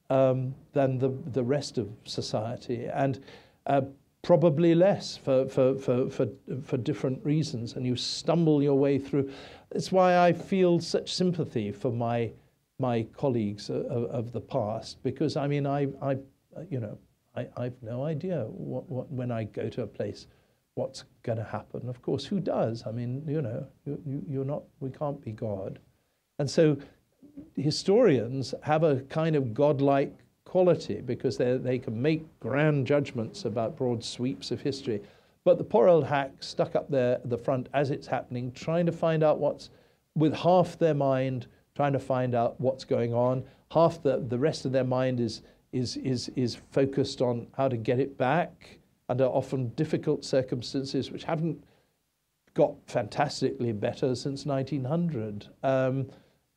um, than the, the rest of society. And uh, probably less for, for, for, for, for different reasons. And you stumble your way through. It's why I feel such sympathy for my, my colleagues of, of the past, because I mean, I, I you know, I, I've no idea what, what, when I go to a place what's going to happen. Of course, who does? I mean, you know, you, you, are not, we can't be God. And so historians have a kind of godlike quality because they can make grand judgments about broad sweeps of history. But the poor old hack stuck up there at the front as it's happening, trying to find out what's, with half their mind, trying to find out what's going on. Half the, the rest of their mind is, is, is, is focused on how to get it back under often difficult circumstances which haven't got fantastically better since 1900. Um,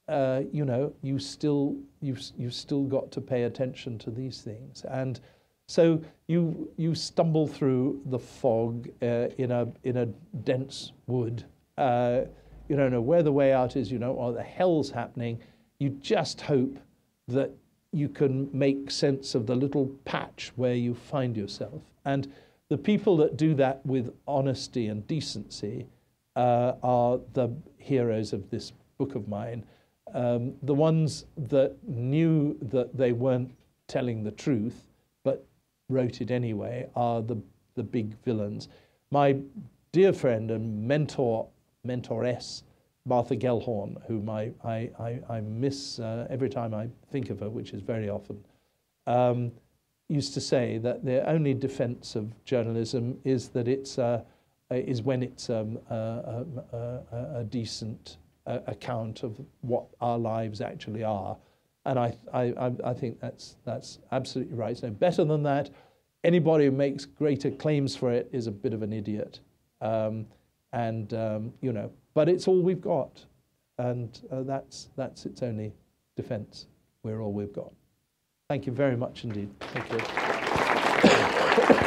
uh, you know, you still you've you've still got to pay attention to these things, and so you you stumble through the fog uh, in a in a dense wood. Uh, you don't know where the way out is. You know, or the hell's happening. You just hope that you can make sense of the little patch where you find yourself. And the people that do that with honesty and decency uh, are the heroes of this book of mine. Um, the ones that knew that they weren't telling the truth, but wrote it anyway, are the, the big villains. My dear friend and mentor, mentoress, Martha Gellhorn, whom I, I, I, I miss uh, every time I think of her, which is very often, um, used to say that the only defense of journalism is that it's uh, is when it's um, a, a, a, decent uh, account of what our lives actually are. And I, I, I think that's, that's absolutely right. So better than that, anybody who makes greater claims for it is a bit of an idiot. Um, and, um, you know, but it's all we've got. And uh, that's, that's its only defense. We're all we've got. Thank you very much indeed. Thank you.